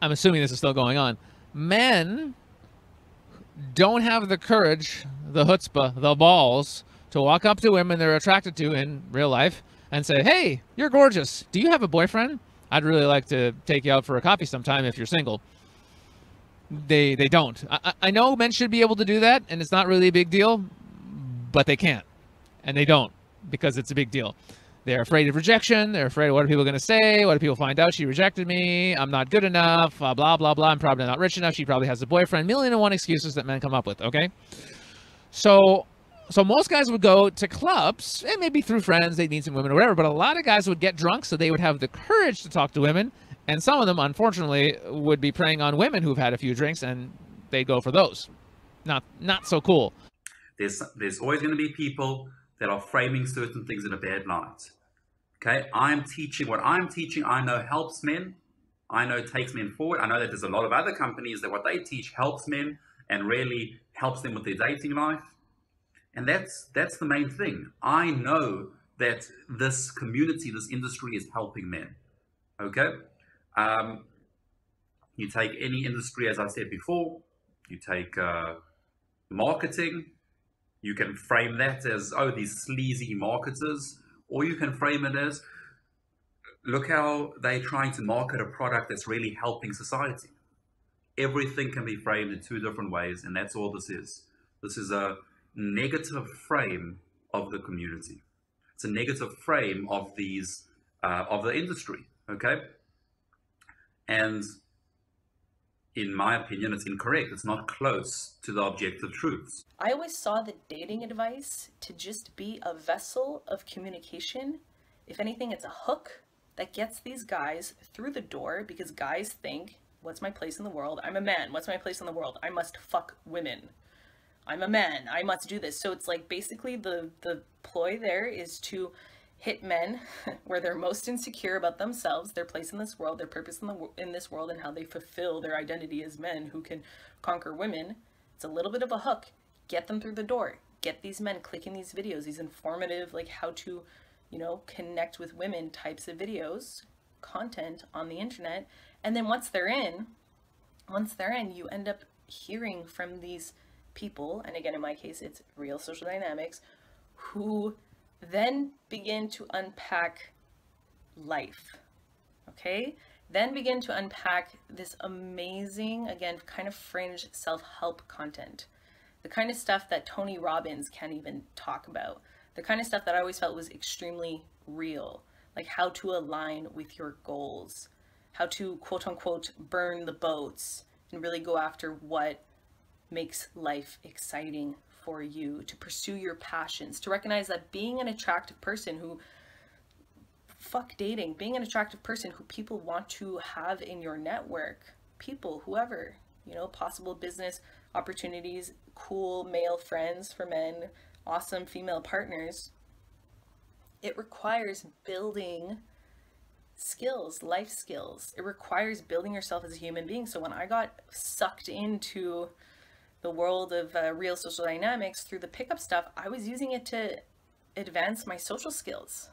I'm assuming this is still going on. Men don't have the courage, the chutzpah, the balls to walk up to women they're attracted to in real life and say, "Hey, you're gorgeous. Do you have a boyfriend?" I'd really like to take you out for a coffee sometime if you're single. They they don't. I, I know men should be able to do that, and it's not really a big deal, but they can't, and they don't because it's a big deal. They're afraid of rejection. They're afraid of what are people going to say? What do people find out? She rejected me. I'm not good enough. Blah, blah, blah. I'm probably not rich enough. She probably has a boyfriend. Million and one excuses that men come up with, okay? So so most guys would go to clubs and maybe through friends they'd meet some women or whatever but a lot of guys would get drunk so they would have the courage to talk to women and some of them unfortunately would be preying on women who've had a few drinks and they'd go for those. Not not so cool. There's there's always going to be people that are framing certain things in a bad light. Okay? I'm teaching what i'm teaching i know helps men. I know takes men forward. I know that there's a lot of other companies that what they teach helps men and really helps them with their dating life and that's that's the main thing. I know that this community, this industry is helping men. Okay? Um, you take any industry, as I said before, you take uh, marketing, you can frame that as, oh, these sleazy marketers, or you can frame it as, look how they're trying to market a product that's really helping society. Everything can be framed in two different ways, and that's all this is. This is a negative frame of the community. It's a negative frame of these uh, of the industry. Okay, and in my opinion, it's incorrect. It's not close to the objective truths. I always saw the dating advice to just be a vessel of communication. If anything, it's a hook that gets these guys through the door because guys think, what's my place in the world? I'm a man. What's my place in the world? I must fuck women. I'm a man. I must do this. So it's like basically the the ploy there is to hit men where they're most insecure about themselves, their place in this world, their purpose in the in this world, and how they fulfill their identity as men who can conquer women. It's a little bit of a hook. Get them through the door. Get these men clicking these videos, these informative, like how to, you know, connect with women types of videos, content on the internet. And then once they're in, once they're in, you end up hearing from these people, and again in my case it's real social dynamics, who then begin to unpack life. Okay? Then begin to unpack this amazing, again, kind of fringe self help content. The kind of stuff that Tony Robbins can't even talk about. The kind of stuff that I always felt was extremely real. Like how to align with your goals, how to quote unquote burn the boats and really go after what makes life exciting for you, to pursue your passions, to recognize that being an attractive person who fuck dating, being an attractive person who people want to have in your network, people, whoever, you know, possible business opportunities, cool male friends for men, awesome female partners. It requires building skills, life skills. It requires building yourself as a human being. So when I got sucked into the world of uh, real social dynamics through the pickup stuff, I was using it to advance my social skills.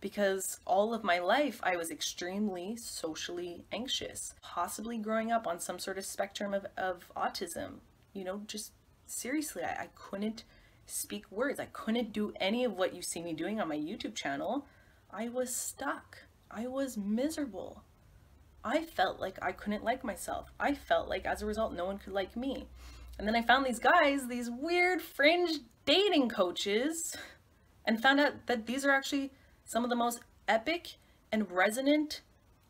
Because all of my life, I was extremely socially anxious, possibly growing up on some sort of spectrum of, of autism. You know, just seriously, I, I couldn't speak words. I couldn't do any of what you see me doing on my YouTube channel. I was stuck. I was miserable. I felt like I couldn't like myself. I felt like as a result, no one could like me. And then I found these guys, these weird fringe dating coaches, and found out that these are actually some of the most epic and resonant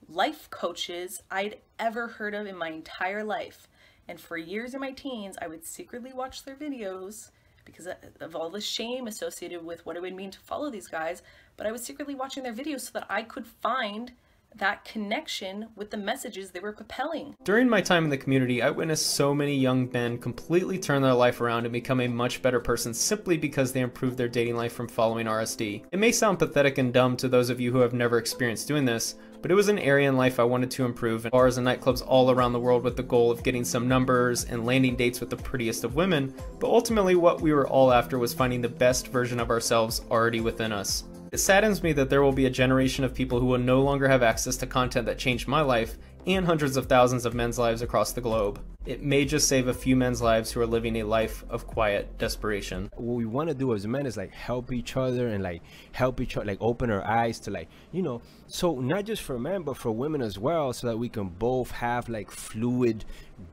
life coaches I'd ever heard of in my entire life. And for years in my teens, I would secretly watch their videos because of all the shame associated with what it would mean to follow these guys. But I was secretly watching their videos so that I could find that connection with the messages they were propelling. During my time in the community, I witnessed so many young men completely turn their life around and become a much better person simply because they improved their dating life from following RSD. It may sound pathetic and dumb to those of you who have never experienced doing this, but it was an area in life I wanted to improve, and bars and nightclubs all around the world with the goal of getting some numbers and landing dates with the prettiest of women, but ultimately what we were all after was finding the best version of ourselves already within us. It saddens me that there will be a generation of people who will no longer have access to content that changed my life and hundreds of thousands of men's lives across the globe. It may just save a few men's lives who are living a life of quiet desperation. What we want to do as men is like help each other and like help each other, like open our eyes to like, you know, so not just for men, but for women as well, so that we can both have like fluid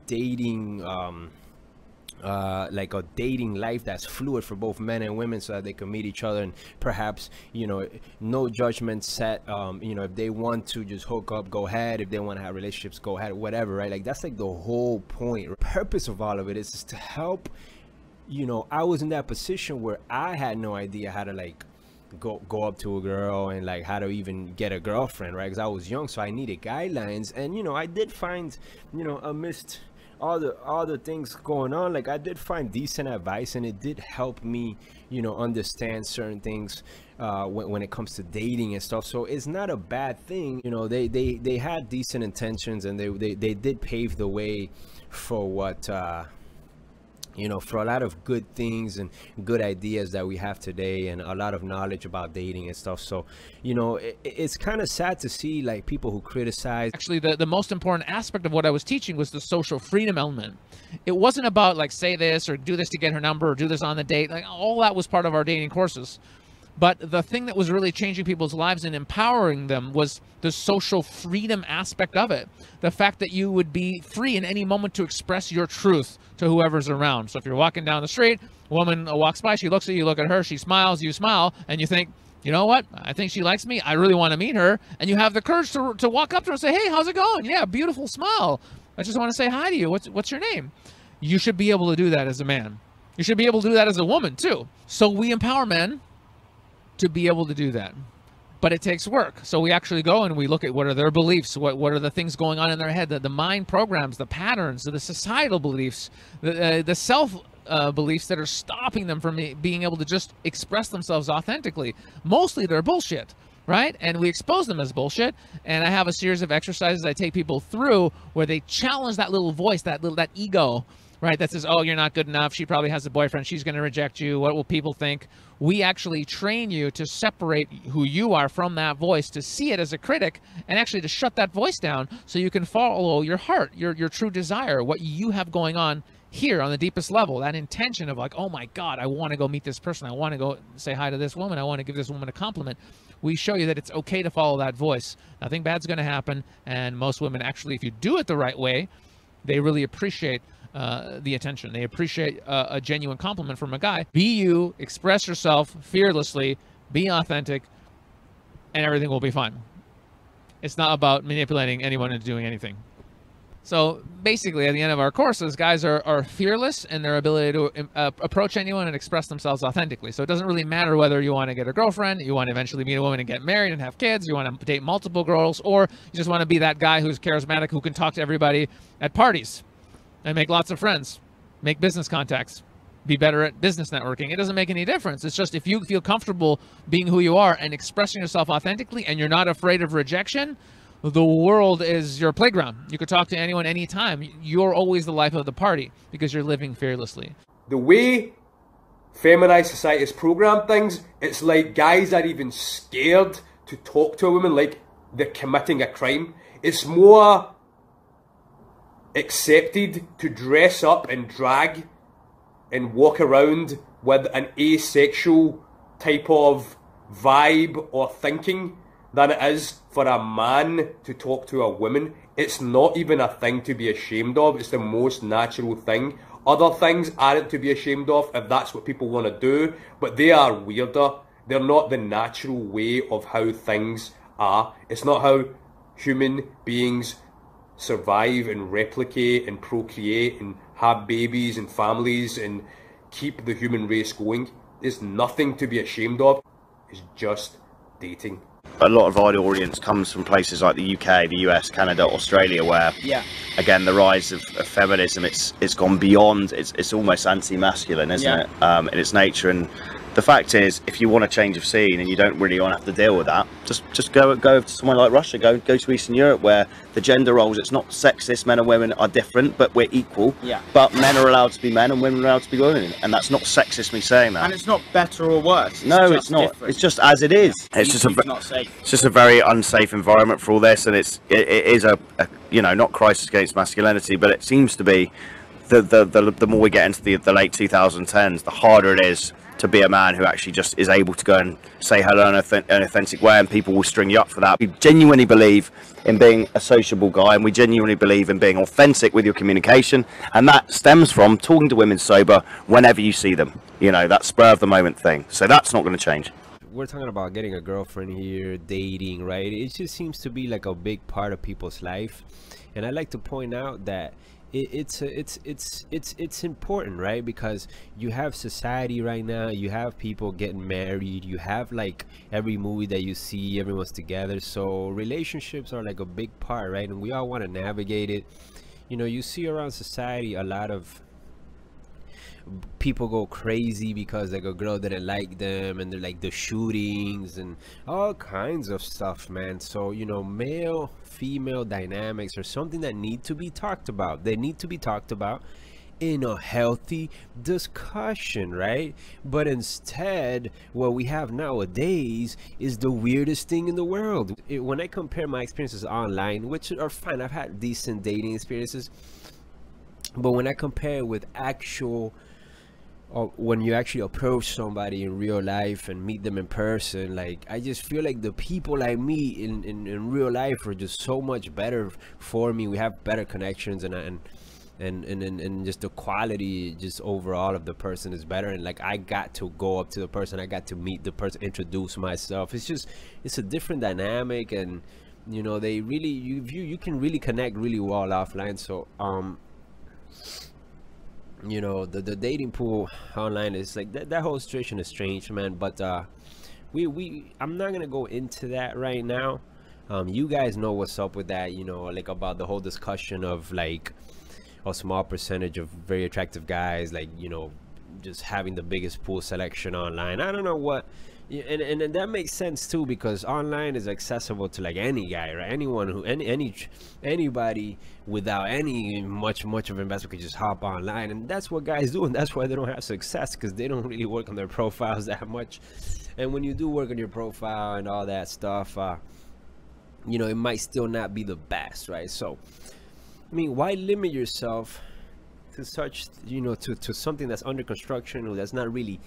dating, um, uh, like a dating life that's fluid for both men and women so that they can meet each other and perhaps you know no judgment set um, you know if they want to just hook up go ahead. If they want to have relationships go ahead whatever right? Like that's like the whole point. The purpose of all of it is, to help you know i was in that position where i had no idea how to like go go up to a girl and like how to even get a girlfriend right? Because i was young so i needed guidelines. And you know i did find you know amidst all the all the things going on like i did find decent advice and it did help me you know understand certain things uh, when, when it comes to dating and stuff. So it's not a bad thing you know they they they had decent intentions and they they, they did pave the way for what uh you know for a lot of good things and good ideas that we have today and a lot of knowledge about dating and stuff. So you know it, it's kind of sad to see like people who criticize actually the, the most important aspect of what i was teaching was the social freedom element. It wasn't about like say this or do this to get her number or do this on the date. Like all that was part of our dating courses but the thing that was really changing people's lives and empowering them was the social freedom aspect of it. The fact that you would be free in any moment to express your truth to whoever's around. So if you're walking down the street, a woman walks by, she looks at you, look at her, she smiles, you smile, and you think, you know what? I think she likes me. I really want to meet her. And you have the courage to, to walk up to her and say, hey, how's it going? Yeah, beautiful smile. I just want to say hi to you. What's, what's your name? You should be able to do that as a man. You should be able to do that as a woman, too. So we empower men to be able to do that. But it takes work. So we actually go and we look at what are their beliefs, what what are the things going on in their head, the, the mind programs, the patterns, the societal beliefs, the, uh, the self uh, beliefs that are stopping them from being able to just express themselves authentically. Mostly they're bullshit right? And we expose them as bullshit. And I have a series of exercises I take people through where they challenge that little voice, that little that ego right? That says, oh, you're not good enough. She probably has a boyfriend. She's going to reject you. What will people think? We actually train you to separate who you are from that voice, to see it as a critic, and actually to shut that voice down so you can follow your heart, your, your true desire, what you have going on here on the deepest level. That intention of like, oh my God, I want to go meet this person. I want to go say hi to this woman. I want to give this woman a compliment. We show you that it's okay to follow that voice. Nothing bad's going to happen. And most women actually, if you do it the right way, they really appreciate uh, the attention. They appreciate uh, a genuine compliment from a guy. Be you, express yourself fearlessly, be authentic, and everything will be fine. It's not about manipulating anyone into doing anything. So basically, at the end of our courses, guys are, are fearless in their ability to uh, approach anyone and express themselves authentically. So it doesn't really matter whether you want to get a girlfriend, you want to eventually meet a woman and get married and have kids, you want to date multiple girls, or you just want to be that guy who's charismatic who can talk to everybody at parties and make lots of friends, make business contacts, be better at business networking. It doesn't make any difference. It's just if you feel comfortable being who you are and expressing yourself authentically and you're not afraid of rejection, the world is your playground. You could talk to anyone anytime. You're always the life of the party because you're living fearlessly. The way feminized society has programmed things, it's like guys are even scared to talk to a woman like they're committing a crime. It's more accepted to dress up and drag and walk around with an asexual type of vibe or thinking than it is for a man to talk to a woman. It's not even a thing to be ashamed of. It's the most natural thing. Other things aren't to be ashamed of if that's what people want to do, but they are weirder. They're not the natural way of how things are. It's not how human beings survive and replicate and procreate and have babies and families and keep the human race going There's nothing to be ashamed of. It's just dating. A lot of our audience comes from places like the UK, the US, Canada, Australia, where yeah. again the rise of, of feminism it's it's gone beyond. It's it's almost anti-masculine, isn't Yeah. it? Um, in its nature, and the fact is, if you want a change of scene and you don't really want to have to deal with that, just just go go to somewhere like Russia, go go to Eastern Europe where the gender roles it's not sexist. Men and women are different, but we're equal. Yeah. But men are allowed to be men and women are allowed to be women, and that's not sexist. Me saying that. And it's not better or worse. It's no, it's not. different. It's just as it is. It's just a not safe. it's just a very unsafe environment for all this, and it's it, it is a, a you know not crisis against masculinity, but it seems to be the the the, the more we get into the, the late 2010s, the harder it is to be a man who actually just is able to go and say hello in an authentic way, and people will string you up for that. We genuinely believe in being a sociable guy, and we genuinely believe in being authentic with your communication, and that stems from talking to women sober whenever you see them. You know that spur of the moment thing. So that's not going to change. we're talking about getting a girlfriend here, dating, right? It just seems to be like a big part of people's life, and I like to point out that it, it's a, it's it's it's it's important, right? Because you have society right now, you have people getting married, you have like every movie that you see, everyone's together. So relationships are like a big part, right? And we all want to navigate it. You know, you see around society a lot of people go crazy because like a girl didn't like them and they're like the shootings and all kinds of stuff man. So you know male female dynamics are something that need to be talked about. They need to be talked about in a healthy discussion right? But instead what we have nowadays is the weirdest thing in the world. It- when i compare my experiences online which are fine i've had decent dating experiences but when i compare it with actual when you actually approach somebody in real life and meet them in person like i just feel like the people i meet in, in, in real life are just so much better for me. We have better connections and and and, and and and just the quality just overall of the person is better. And like i got to go up to the person. I got to meet the person introduce myself. It's just it's a different dynamic and you know they really you you, you can really connect really well offline. So um you know the the dating pool online is like that, that whole situation is strange man but uh we we i'm not gonna go into that right now. Um you guys know what's up with that you know like about the whole discussion of like a small percentage of very attractive guys like you know just having the biggest pool selection online. I don't know what and, and and that makes sense too because online is accessible to like any guy right? Anyone who any any anybody without any much much of investment could just hop online and that's what guys do and that's why they don't have success because they don't really work on their profiles that much. And when you do work on your profile and all that stuff uh you know it might still not be the best right? So i mean why limit yourself to such you know to to something that's under construction or that's not really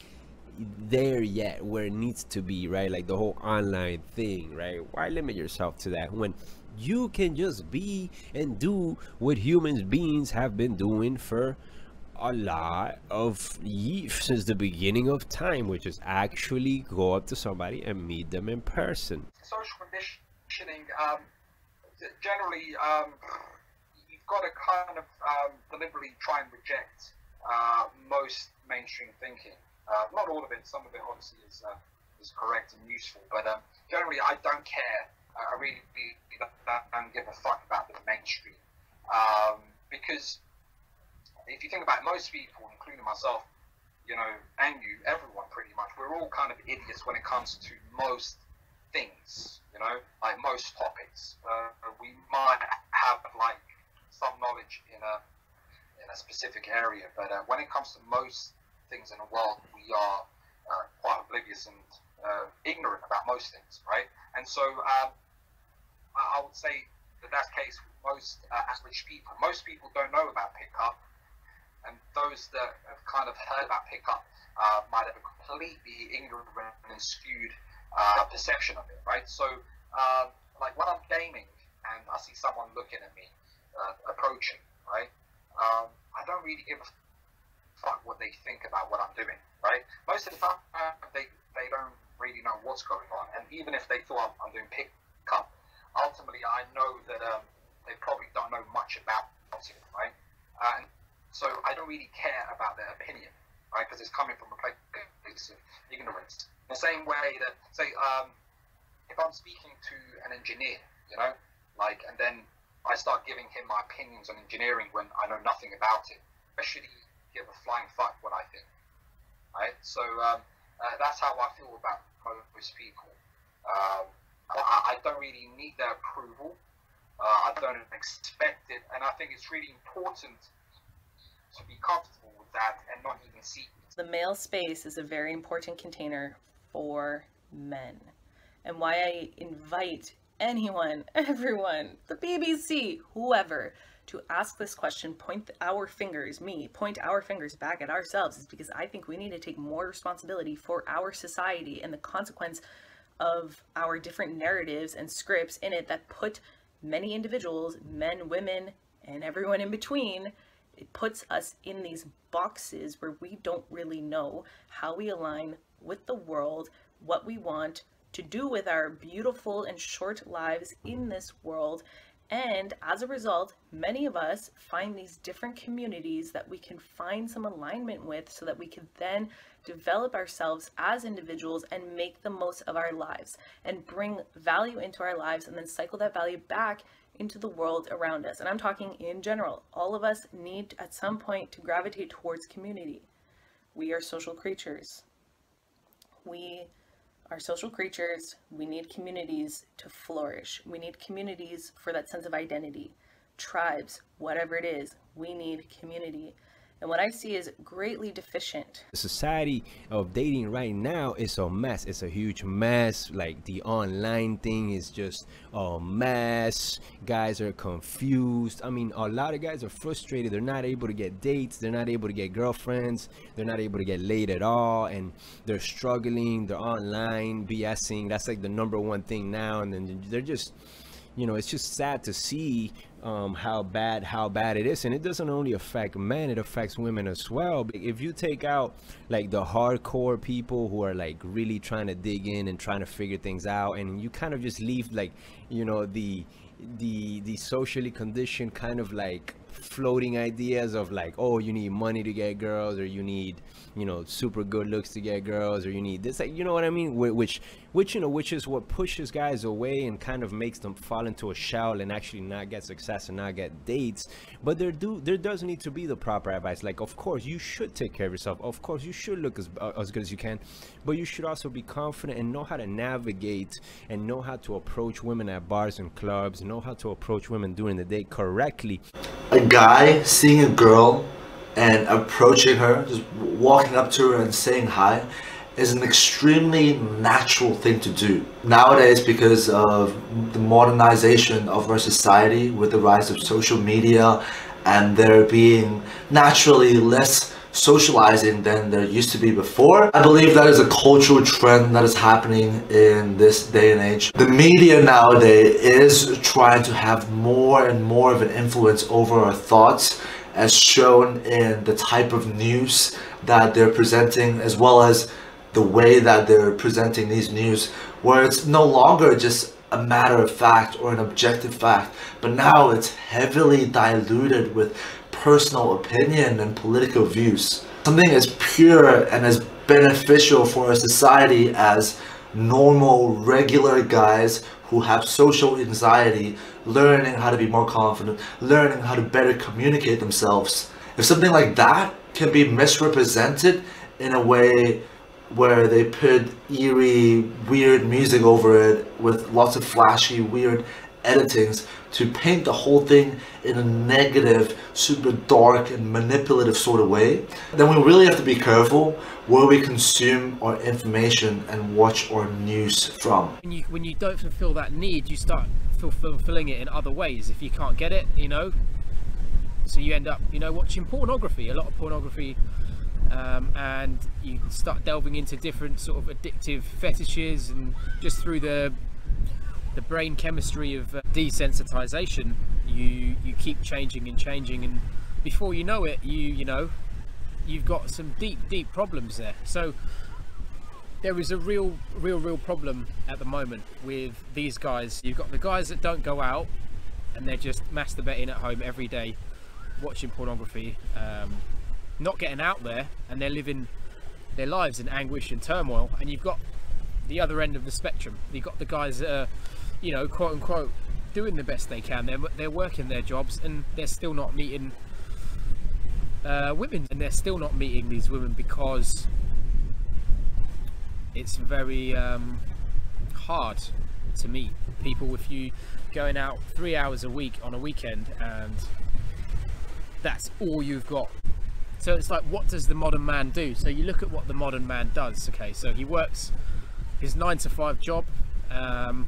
there yet where it needs to be right? Like the whole online thing right? Why limit yourself to that when you can just be and do what humans beings have been doing for a lot of years since the beginning of time which is actually go up to somebody and meet them in person. Social conditioning, um, generally, um, you've got to kind of um, deliberately try and reject uh, most mainstream thinking. Uh, not all of it. Some of it obviously is uh, is correct and useful, but um, generally, I don't care. I I really don't give a fuck about the mainstream um, because if you think about it, most people, including myself, you know, and you, everyone pretty much, we're all kind of idiots when it comes to most things, you know, like most topics. Uh, we might have like some knowledge in a in a specific area, but uh, when it comes to most things in the world, we are uh, quite oblivious and uh, ignorant about most things, right? And so um, I would say that that's the case with most uh, average people. Most people don't know about pickup, and those that have kind of heard about pickup uh, might have a completely ignorant and skewed uh, perception of it, right? So, um, like when I'm gaming and I see someone looking at me, approaching, right? Um, I don't really give a what they think about what I'm doing, right? Most of the time, they they don't really know what's going on, and even if they thought I'm, I'm doing pickup, ultimately I know that um, they probably don't know much about it, right? Uh, and so I don't really care about their opinion, right? Because it's coming from a place of ignorance. The same way that, say, um, if I'm speaking to an engineer, you know, like, and then I start giving him my opinions on engineering when I know nothing about it, should give a flying fuck what I think, right? So um, Uh, that's how I feel about most people. Um, I, I, don't really need their approval. Uh, I don't expect it, and I think it's really important to be comfortable with that and not even seek the male space is a very important container for men. And why I invite anyone, everyone, the BBC, whoever, to ask this question, point our fingers, me, point our fingers back at ourselves is because I think we need to take more responsibility for our society and the consequence of our different narratives and scripts in it that put many individuals, men, women, and everyone in between, it puts us in these boxes where we don't really know how we align with the world, what we want to do with our beautiful and short lives in this world. And as a result, many of us find these different communities that we can find some alignment with so that we can then develop ourselves as individuals and make the most of our lives and bring value into our lives and then cycle that value back into the world around us. And I'm talking in general. All of us need at some point to gravitate towards community. We are social creatures. We are social creatures. We need communities to flourish. We need communities for that sense of identity. Tribes, whatever it is, we need community and what I see is greatly deficient. The society of dating right now is a mess. It's a huge mess. Like the online thing is just a mess. Guys are confused. I mean, a lot of guys are frustrated. They're not able to get dates. They're not able to get girlfriends. They're not able to get laid at all. And they're struggling. They're online BSing. That's like the number one thing now. And then they're just you know it's just sad to see um, how bad how bad it is. And it doesn't only affect men it affects women as well. If you take out like the hardcore people who are like really trying to dig in and trying to figure things out and you kind of just leave like you know the the the socially conditioned kind of like floating ideas of like oh you need money to get girls or you need you know super good looks to get girls or you need this like you know what i mean? Which which you know which is what pushes guys away and kind of makes them fall into a shell and actually not get success and not get dates. But there do there does need to be the proper advice. Like of course you should take care of yourself. Of course you should look as, uh, as good as you can. But you should also be confident and know how to navigate and know how to approach women at bars and clubs know how to approach women during the day correctly guy seeing a girl and approaching her, just walking up to her and saying hi, is an extremely natural thing to do. Nowadays, because of the modernization of our society with the rise of social media and there being naturally less socializing than there used to be before. I believe that is a cultural trend that is happening in this day and age. The media nowadays is trying to have more and more of an influence over our thoughts as shown in the type of news that they're presenting as well as the way that they're presenting these news where it's no longer just a matter of fact or an objective fact but now it's heavily diluted with personal opinion and political views something as pure and as beneficial for a society as normal regular guys who have social anxiety learning how to be more confident, learning how to better communicate themselves. If something like that can be misrepresented in a way where they put eerie, weird music over it with lots of flashy, weird editings to paint the whole thing in a negative, super dark and manipulative sort of way, then we really have to be careful where we consume our information and watch our news from. When you, when you don't fulfill that need, you start fulfilling it in other ways if you can't get it, you know. So you end up, you know, watching pornography, a lot of pornography, um, and you start delving into different sort of addictive fetishes, and just through the the brain chemistry of uh, desensitization, you you keep changing and changing, and before you know it, you you know, you've got some deep deep problems there. So there is a real, real, real problem at the moment with these guys. You've got the guys that don't go out and they're just masturbating at home every day, watching pornography, um, not getting out there, and they're living their lives in anguish and turmoil. And you've got the other end of the spectrum. You've got the guys that are, you know, quote unquote, doing the best they can. They're, they're working their jobs and they're still not meeting uh, women, and they're still not meeting these women because it's very um, hard to meet people if you going out three hours a week on a weekend and that's all you've got. So it's like what does the modern man do? So you look at what the modern man does okay? So he works his nine to five job um,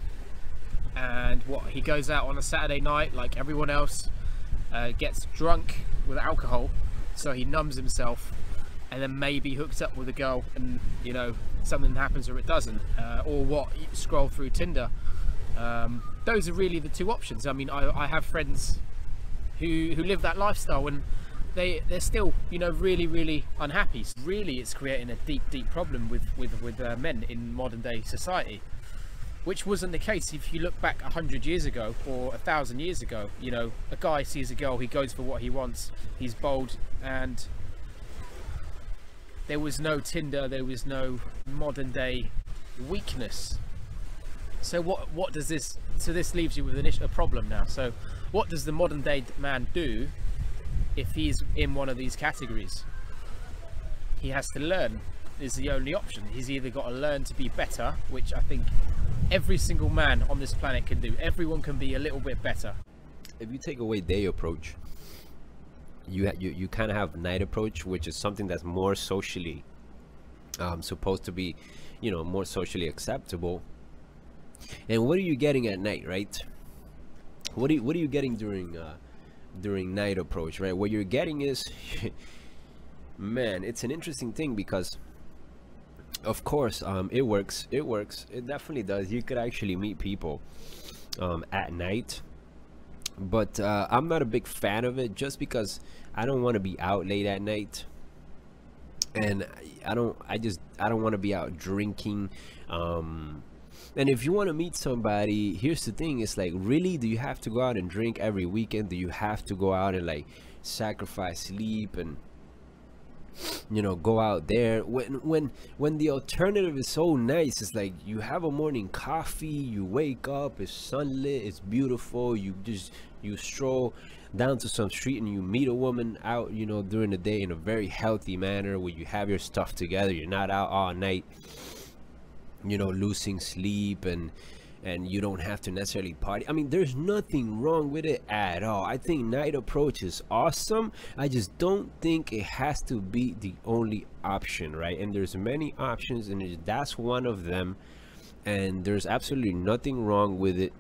and what he goes out on a Saturday night like everyone else uh, gets drunk with alcohol so he numbs himself and then maybe hooks up with a girl and you know something happens or it doesn't uh, or what scroll through Tinder. Um, those are really the two options. I mean I, I have friends who who live that lifestyle and they they're still you know really really unhappy. Really it's creating a deep deep problem with with with uh, men in modern day society which wasn't the case if you look back a hundred years ago or a thousand years ago. You know a guy sees a girl he goes for what he wants he's bold and there was no Tinder there was no modern day weakness. So what what does this so this leaves you with an a problem now. So what does the modern day man do if he's in one of these categories? He has to learn is the only option. He's either got to learn to be better which i think every single man on this planet can do. Everyone can be a little bit better. If you take away day approach you you, you kind of have night approach which is something that's more socially um, supposed to be you know more socially acceptable. And what are you getting at night right? What are you, what are you getting during uh, during night approach right? What you're getting is man it's an interesting thing because of course um, it works it works it definitely does. You could actually meet people um, at night. But uh, I'm not a big fan of it just because I don't want to be out late at night. And I don't I just I don't want to be out drinking um, and if you want to meet somebody here's the thing it's like really do you have to go out and drink every weekend? Do you have to go out and like sacrifice sleep and you know go out there. When when when the alternative is so nice it's like you have a morning coffee you wake up it's sunlit it's beautiful you just you stroll down to some street and you meet a woman out you know during the day in a very healthy manner where you have your stuff together. You're not out all night you know losing sleep and and you don't have to necessarily party. I mean there's nothing wrong with it at all. I think night approach is awesome. I just don't think it has to be the only option right? And there's many options and that's one of them. And there's absolutely nothing wrong with it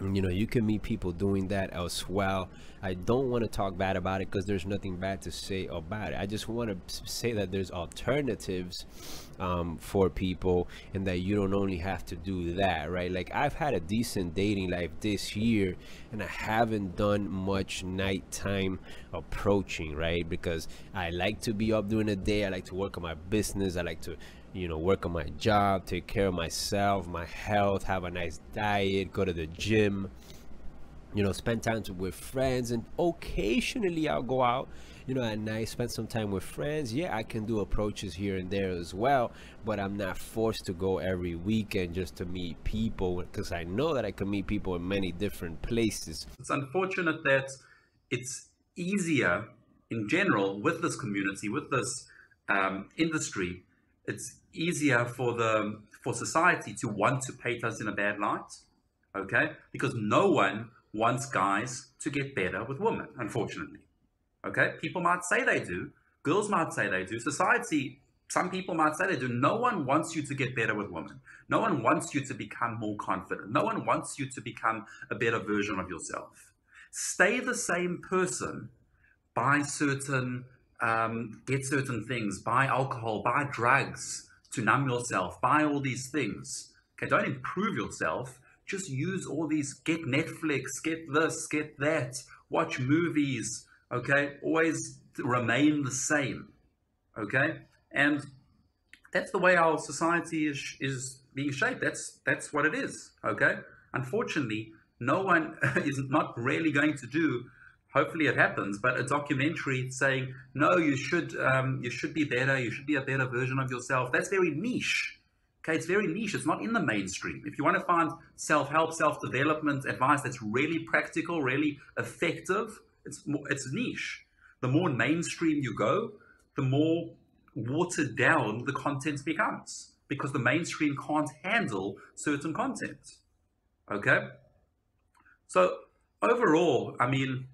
you know you can meet people doing that as well. I don't want to talk bad about it because there's nothing bad to say about it. I just want to say that there's alternatives um, for people and that you don't only have to do that right? Like i've had a decent dating life this year and i haven't done much nighttime approaching right? Because i like to be up during the day. I like to work on my business. I like to you know work on my job take care of myself my health have a nice diet go to the gym you know spend time with friends and occasionally i'll go out you know at night spend some time with friends. Yeah i can do approaches here and there as well but i'm not forced to go every weekend just to meet people because i know that i can meet people in many different places. It's unfortunate that it's easier in general with this community with this um, industry. It's easier for the for society to want to paint us in a bad light okay? Because no one wants guys to get better with women unfortunately okay? People might say they do. Girls might say they do. Society some people might say they do. No one wants you to get better with women. No one wants you to become more confident. No one wants you to become a better version of yourself. Stay the same person buy certain um, get certain things buy alcohol buy drugs to numb yourself, buy all these things. Okay, don't improve yourself. Just use all these, get Netflix, get this, get that, watch movies. Okay, always remain the same. Okay, and that's the way our society is is being shaped. That's that's what it is. Okay, unfortunately, no one is not really going to do hopefully it happens, but a documentary saying, no, you should, um, you should be better, you should be a better version of yourself, that's very niche. Okay, it's very niche. It's not in the mainstream. If you want to find self-help, self-development advice that's really practical, really effective, it's more, it's niche. The more mainstream you go, the more watered down the content becomes. because the mainstream can't handle certain content. Okay? So overall, I mean,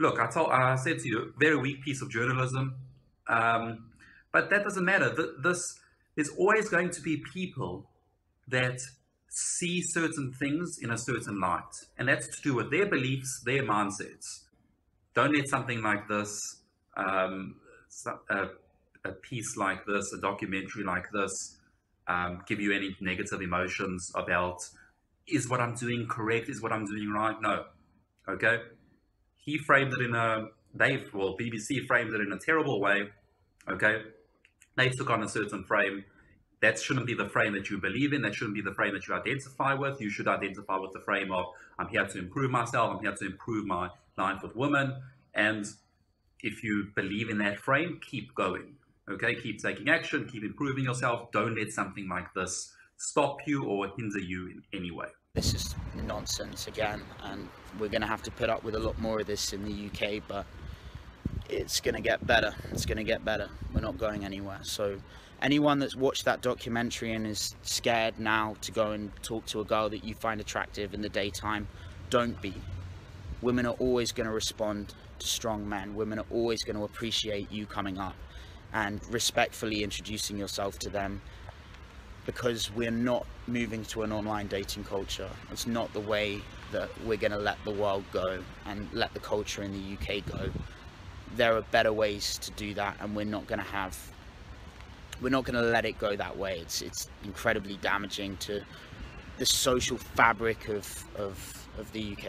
look, I told, I said to you, very weak piece of journalism, um, but that doesn't matter. This there's always going to be people that see certain things in a certain light, and that's to do with their beliefs, their mindsets. Don't let something like this, um, a, a piece like this, a documentary like this, um, give you any negative emotions about is what I'm doing correct? Is what I'm doing right? No. Okay. He framed it in a they well BBC framed it in a terrible way. Okay. They took on a certain frame. That shouldn't be the frame that you believe in. That shouldn't be the frame that you identify with. You should identify with the frame of I'm here to improve myself. I'm here to improve my life with women. And if you believe in that frame, keep going. Okay, keep taking action, keep improving yourself. Don't let something like this stop you or hinder you in any way. This is nonsense again, and we're going to have to put up with a lot more of this in the UK, but it's going to get better. It's going to get better. We're not going anywhere. So, anyone that's watched that documentary and is scared now to go and talk to a girl that you find attractive in the daytime, don't be. Women are always going to respond to strong men. Women are always going to appreciate you coming up and respectfully introducing yourself to them because we're not moving to an online dating culture. It's not the way that we're going to let the world go and let the culture in the UK go. There are better ways to do that and we're not going to have we're not going to let it go that way. It's it's incredibly damaging to the social fabric of of, of the UK.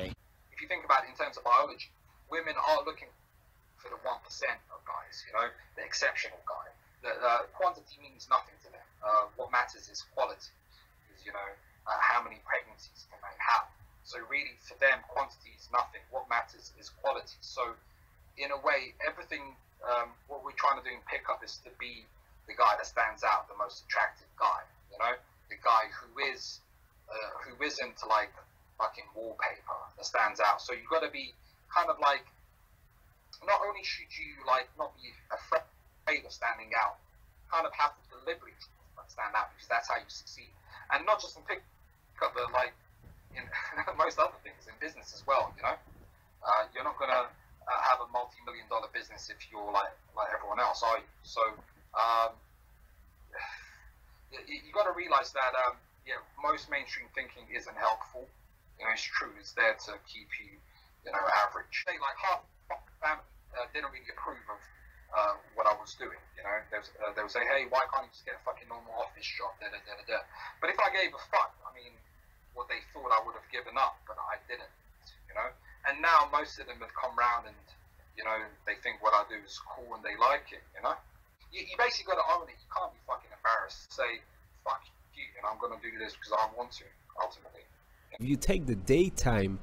If you think about it in terms of biology, women are looking for the one percent of guys, you know, the exceptional guy. The uh, quantity means nothing to them. Uh, what matters is quality. Is you know uh, how many pregnancies can they have. So really, for them, quantity is nothing. What matters is quality. So in a way, everything um, what we're trying to do in pickup is to be the guy that stands out, the most attractive guy. You know, the guy who is uh, who isn't like fucking wallpaper that stands out. So you've got to be kind of like not only should you like not be afraid of standing out, kind of have to deliberately stand out because that's how you succeed. And not just in pickup, but like in most other things in business as well. You know, uh, you're not gonna uh, have a multi-million dollar business if you're like like everyone else, are you? So um, you, you got to realize that um, yeah, most mainstream thinking isn't helpful. You know, it's true. It's there to keep you, you know, average. They like half family uh, didn't really approve of uh, what I was doing. You know, they, uh, would say, "Hey, why can't you just get a fucking normal office job?" Da, da, da, da, da. But if I gave a fuck, I mean, what they thought I would have given up, but I didn't. You know, and now most of them have come round and you know they think what I do is cool and they like it. You know, you, you basically got to own it. You can't be fucking embarrassed. Say, "Fuck you," and I'm gonna do this because I want to. Ultimately, if you take the daytime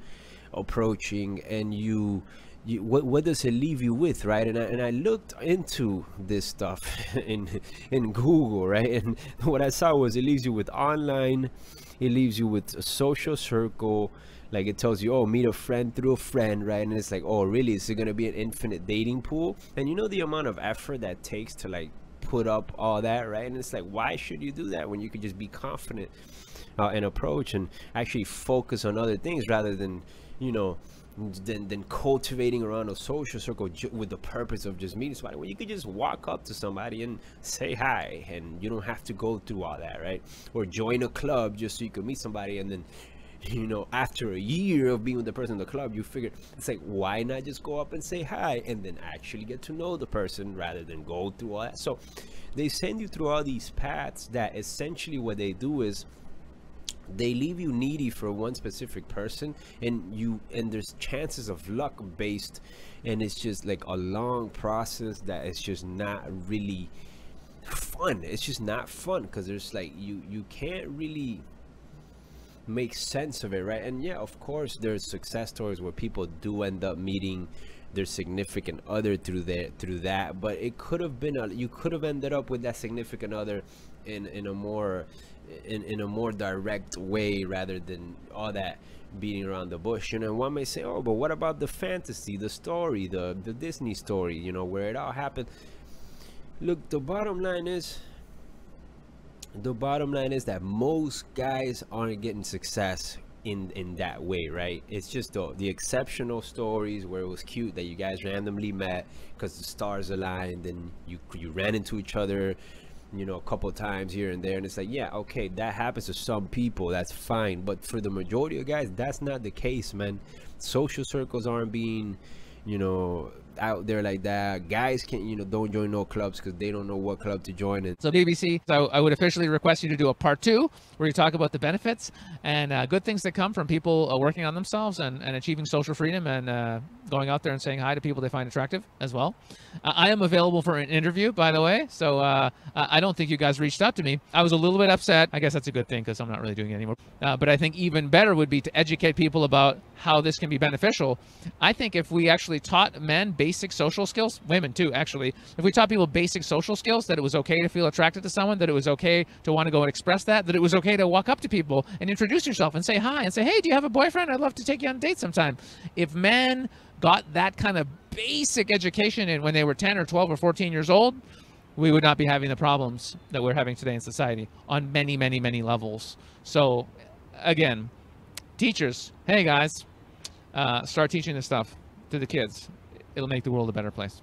approaching and you you, what, what does it leave you with right? And I, and I looked into this stuff in in google right? And what i saw was it leaves you with online it leaves you with a social circle like it tells you oh meet a friend through a friend right? And it's like oh really? Is it going to be an infinite dating pool? And you know the amount of effort that takes to like put up all that right? And it's like why should you do that when you could just be confident uh, and approach and actually focus on other things rather than you know than, than cultivating around a social circle with the purpose of just meeting somebody. When you could just walk up to somebody and say hi and you don't have to go through all that right? Or join a club just so you could meet somebody and then you know after a year of being with the person in the club you figure it's like why not just go up and say hi and then actually get to know the person rather than go through all that? So they send you through all these paths that essentially what they do is they leave you needy for one specific person and you and there's chances of luck based and it's just like a long process that is just not really fun. It's just not fun because there's like you you can't really make sense of it right? And yeah of course there's success stories where people do end up meeting their significant other through that through that but it could have been a you could have ended up with that significant other in in a more in, in a more direct way rather than all that beating around the bush you know one may say oh but what about the fantasy the story the the disney story you know where it all happened? Look the bottom line is the bottom line is that most guys aren't getting success in in that way right? It's just the, the exceptional stories where it was cute that you guys randomly met because the stars aligned and you you ran into each other you know a couple times here and there and it's like yeah okay that happens to some people that's fine. But for the majority of guys that's not the case man. Social circles aren't being you know out there like that guys can you know don't join no clubs because they don't know what club to join in So BBC, so I would officially request you to do a part two where you talk about the benefits and uh, good things that come from people uh, working on themselves and, and achieving social freedom and uh, going out there and saying hi to people they find attractive as well. Uh, I am available for an interview, by the way, so uh, I I don't think you guys reached out to me. I was a little bit upset. I guess that's a good thing because I'm not really doing it anymore. Uh, but I think even better would be to educate people about how this can be beneficial. I think if we actually taught men basic social skills, women too, actually, if we taught people basic social skills, that it was okay to feel attracted to someone, that it was okay to want to go and express that, that it was okay to walk up to people and introduce yourself and say hi and say, hey, do you have a boyfriend? I'd love to take you on a date sometime. If men got that kind of basic education in when they were 10 or 12 or 14 years old, we would not be having the problems that we're having today in society on many, many, many levels. So, again, teachers, hey guys, uh, start teaching this stuff to the kids. It'll make the world a better place.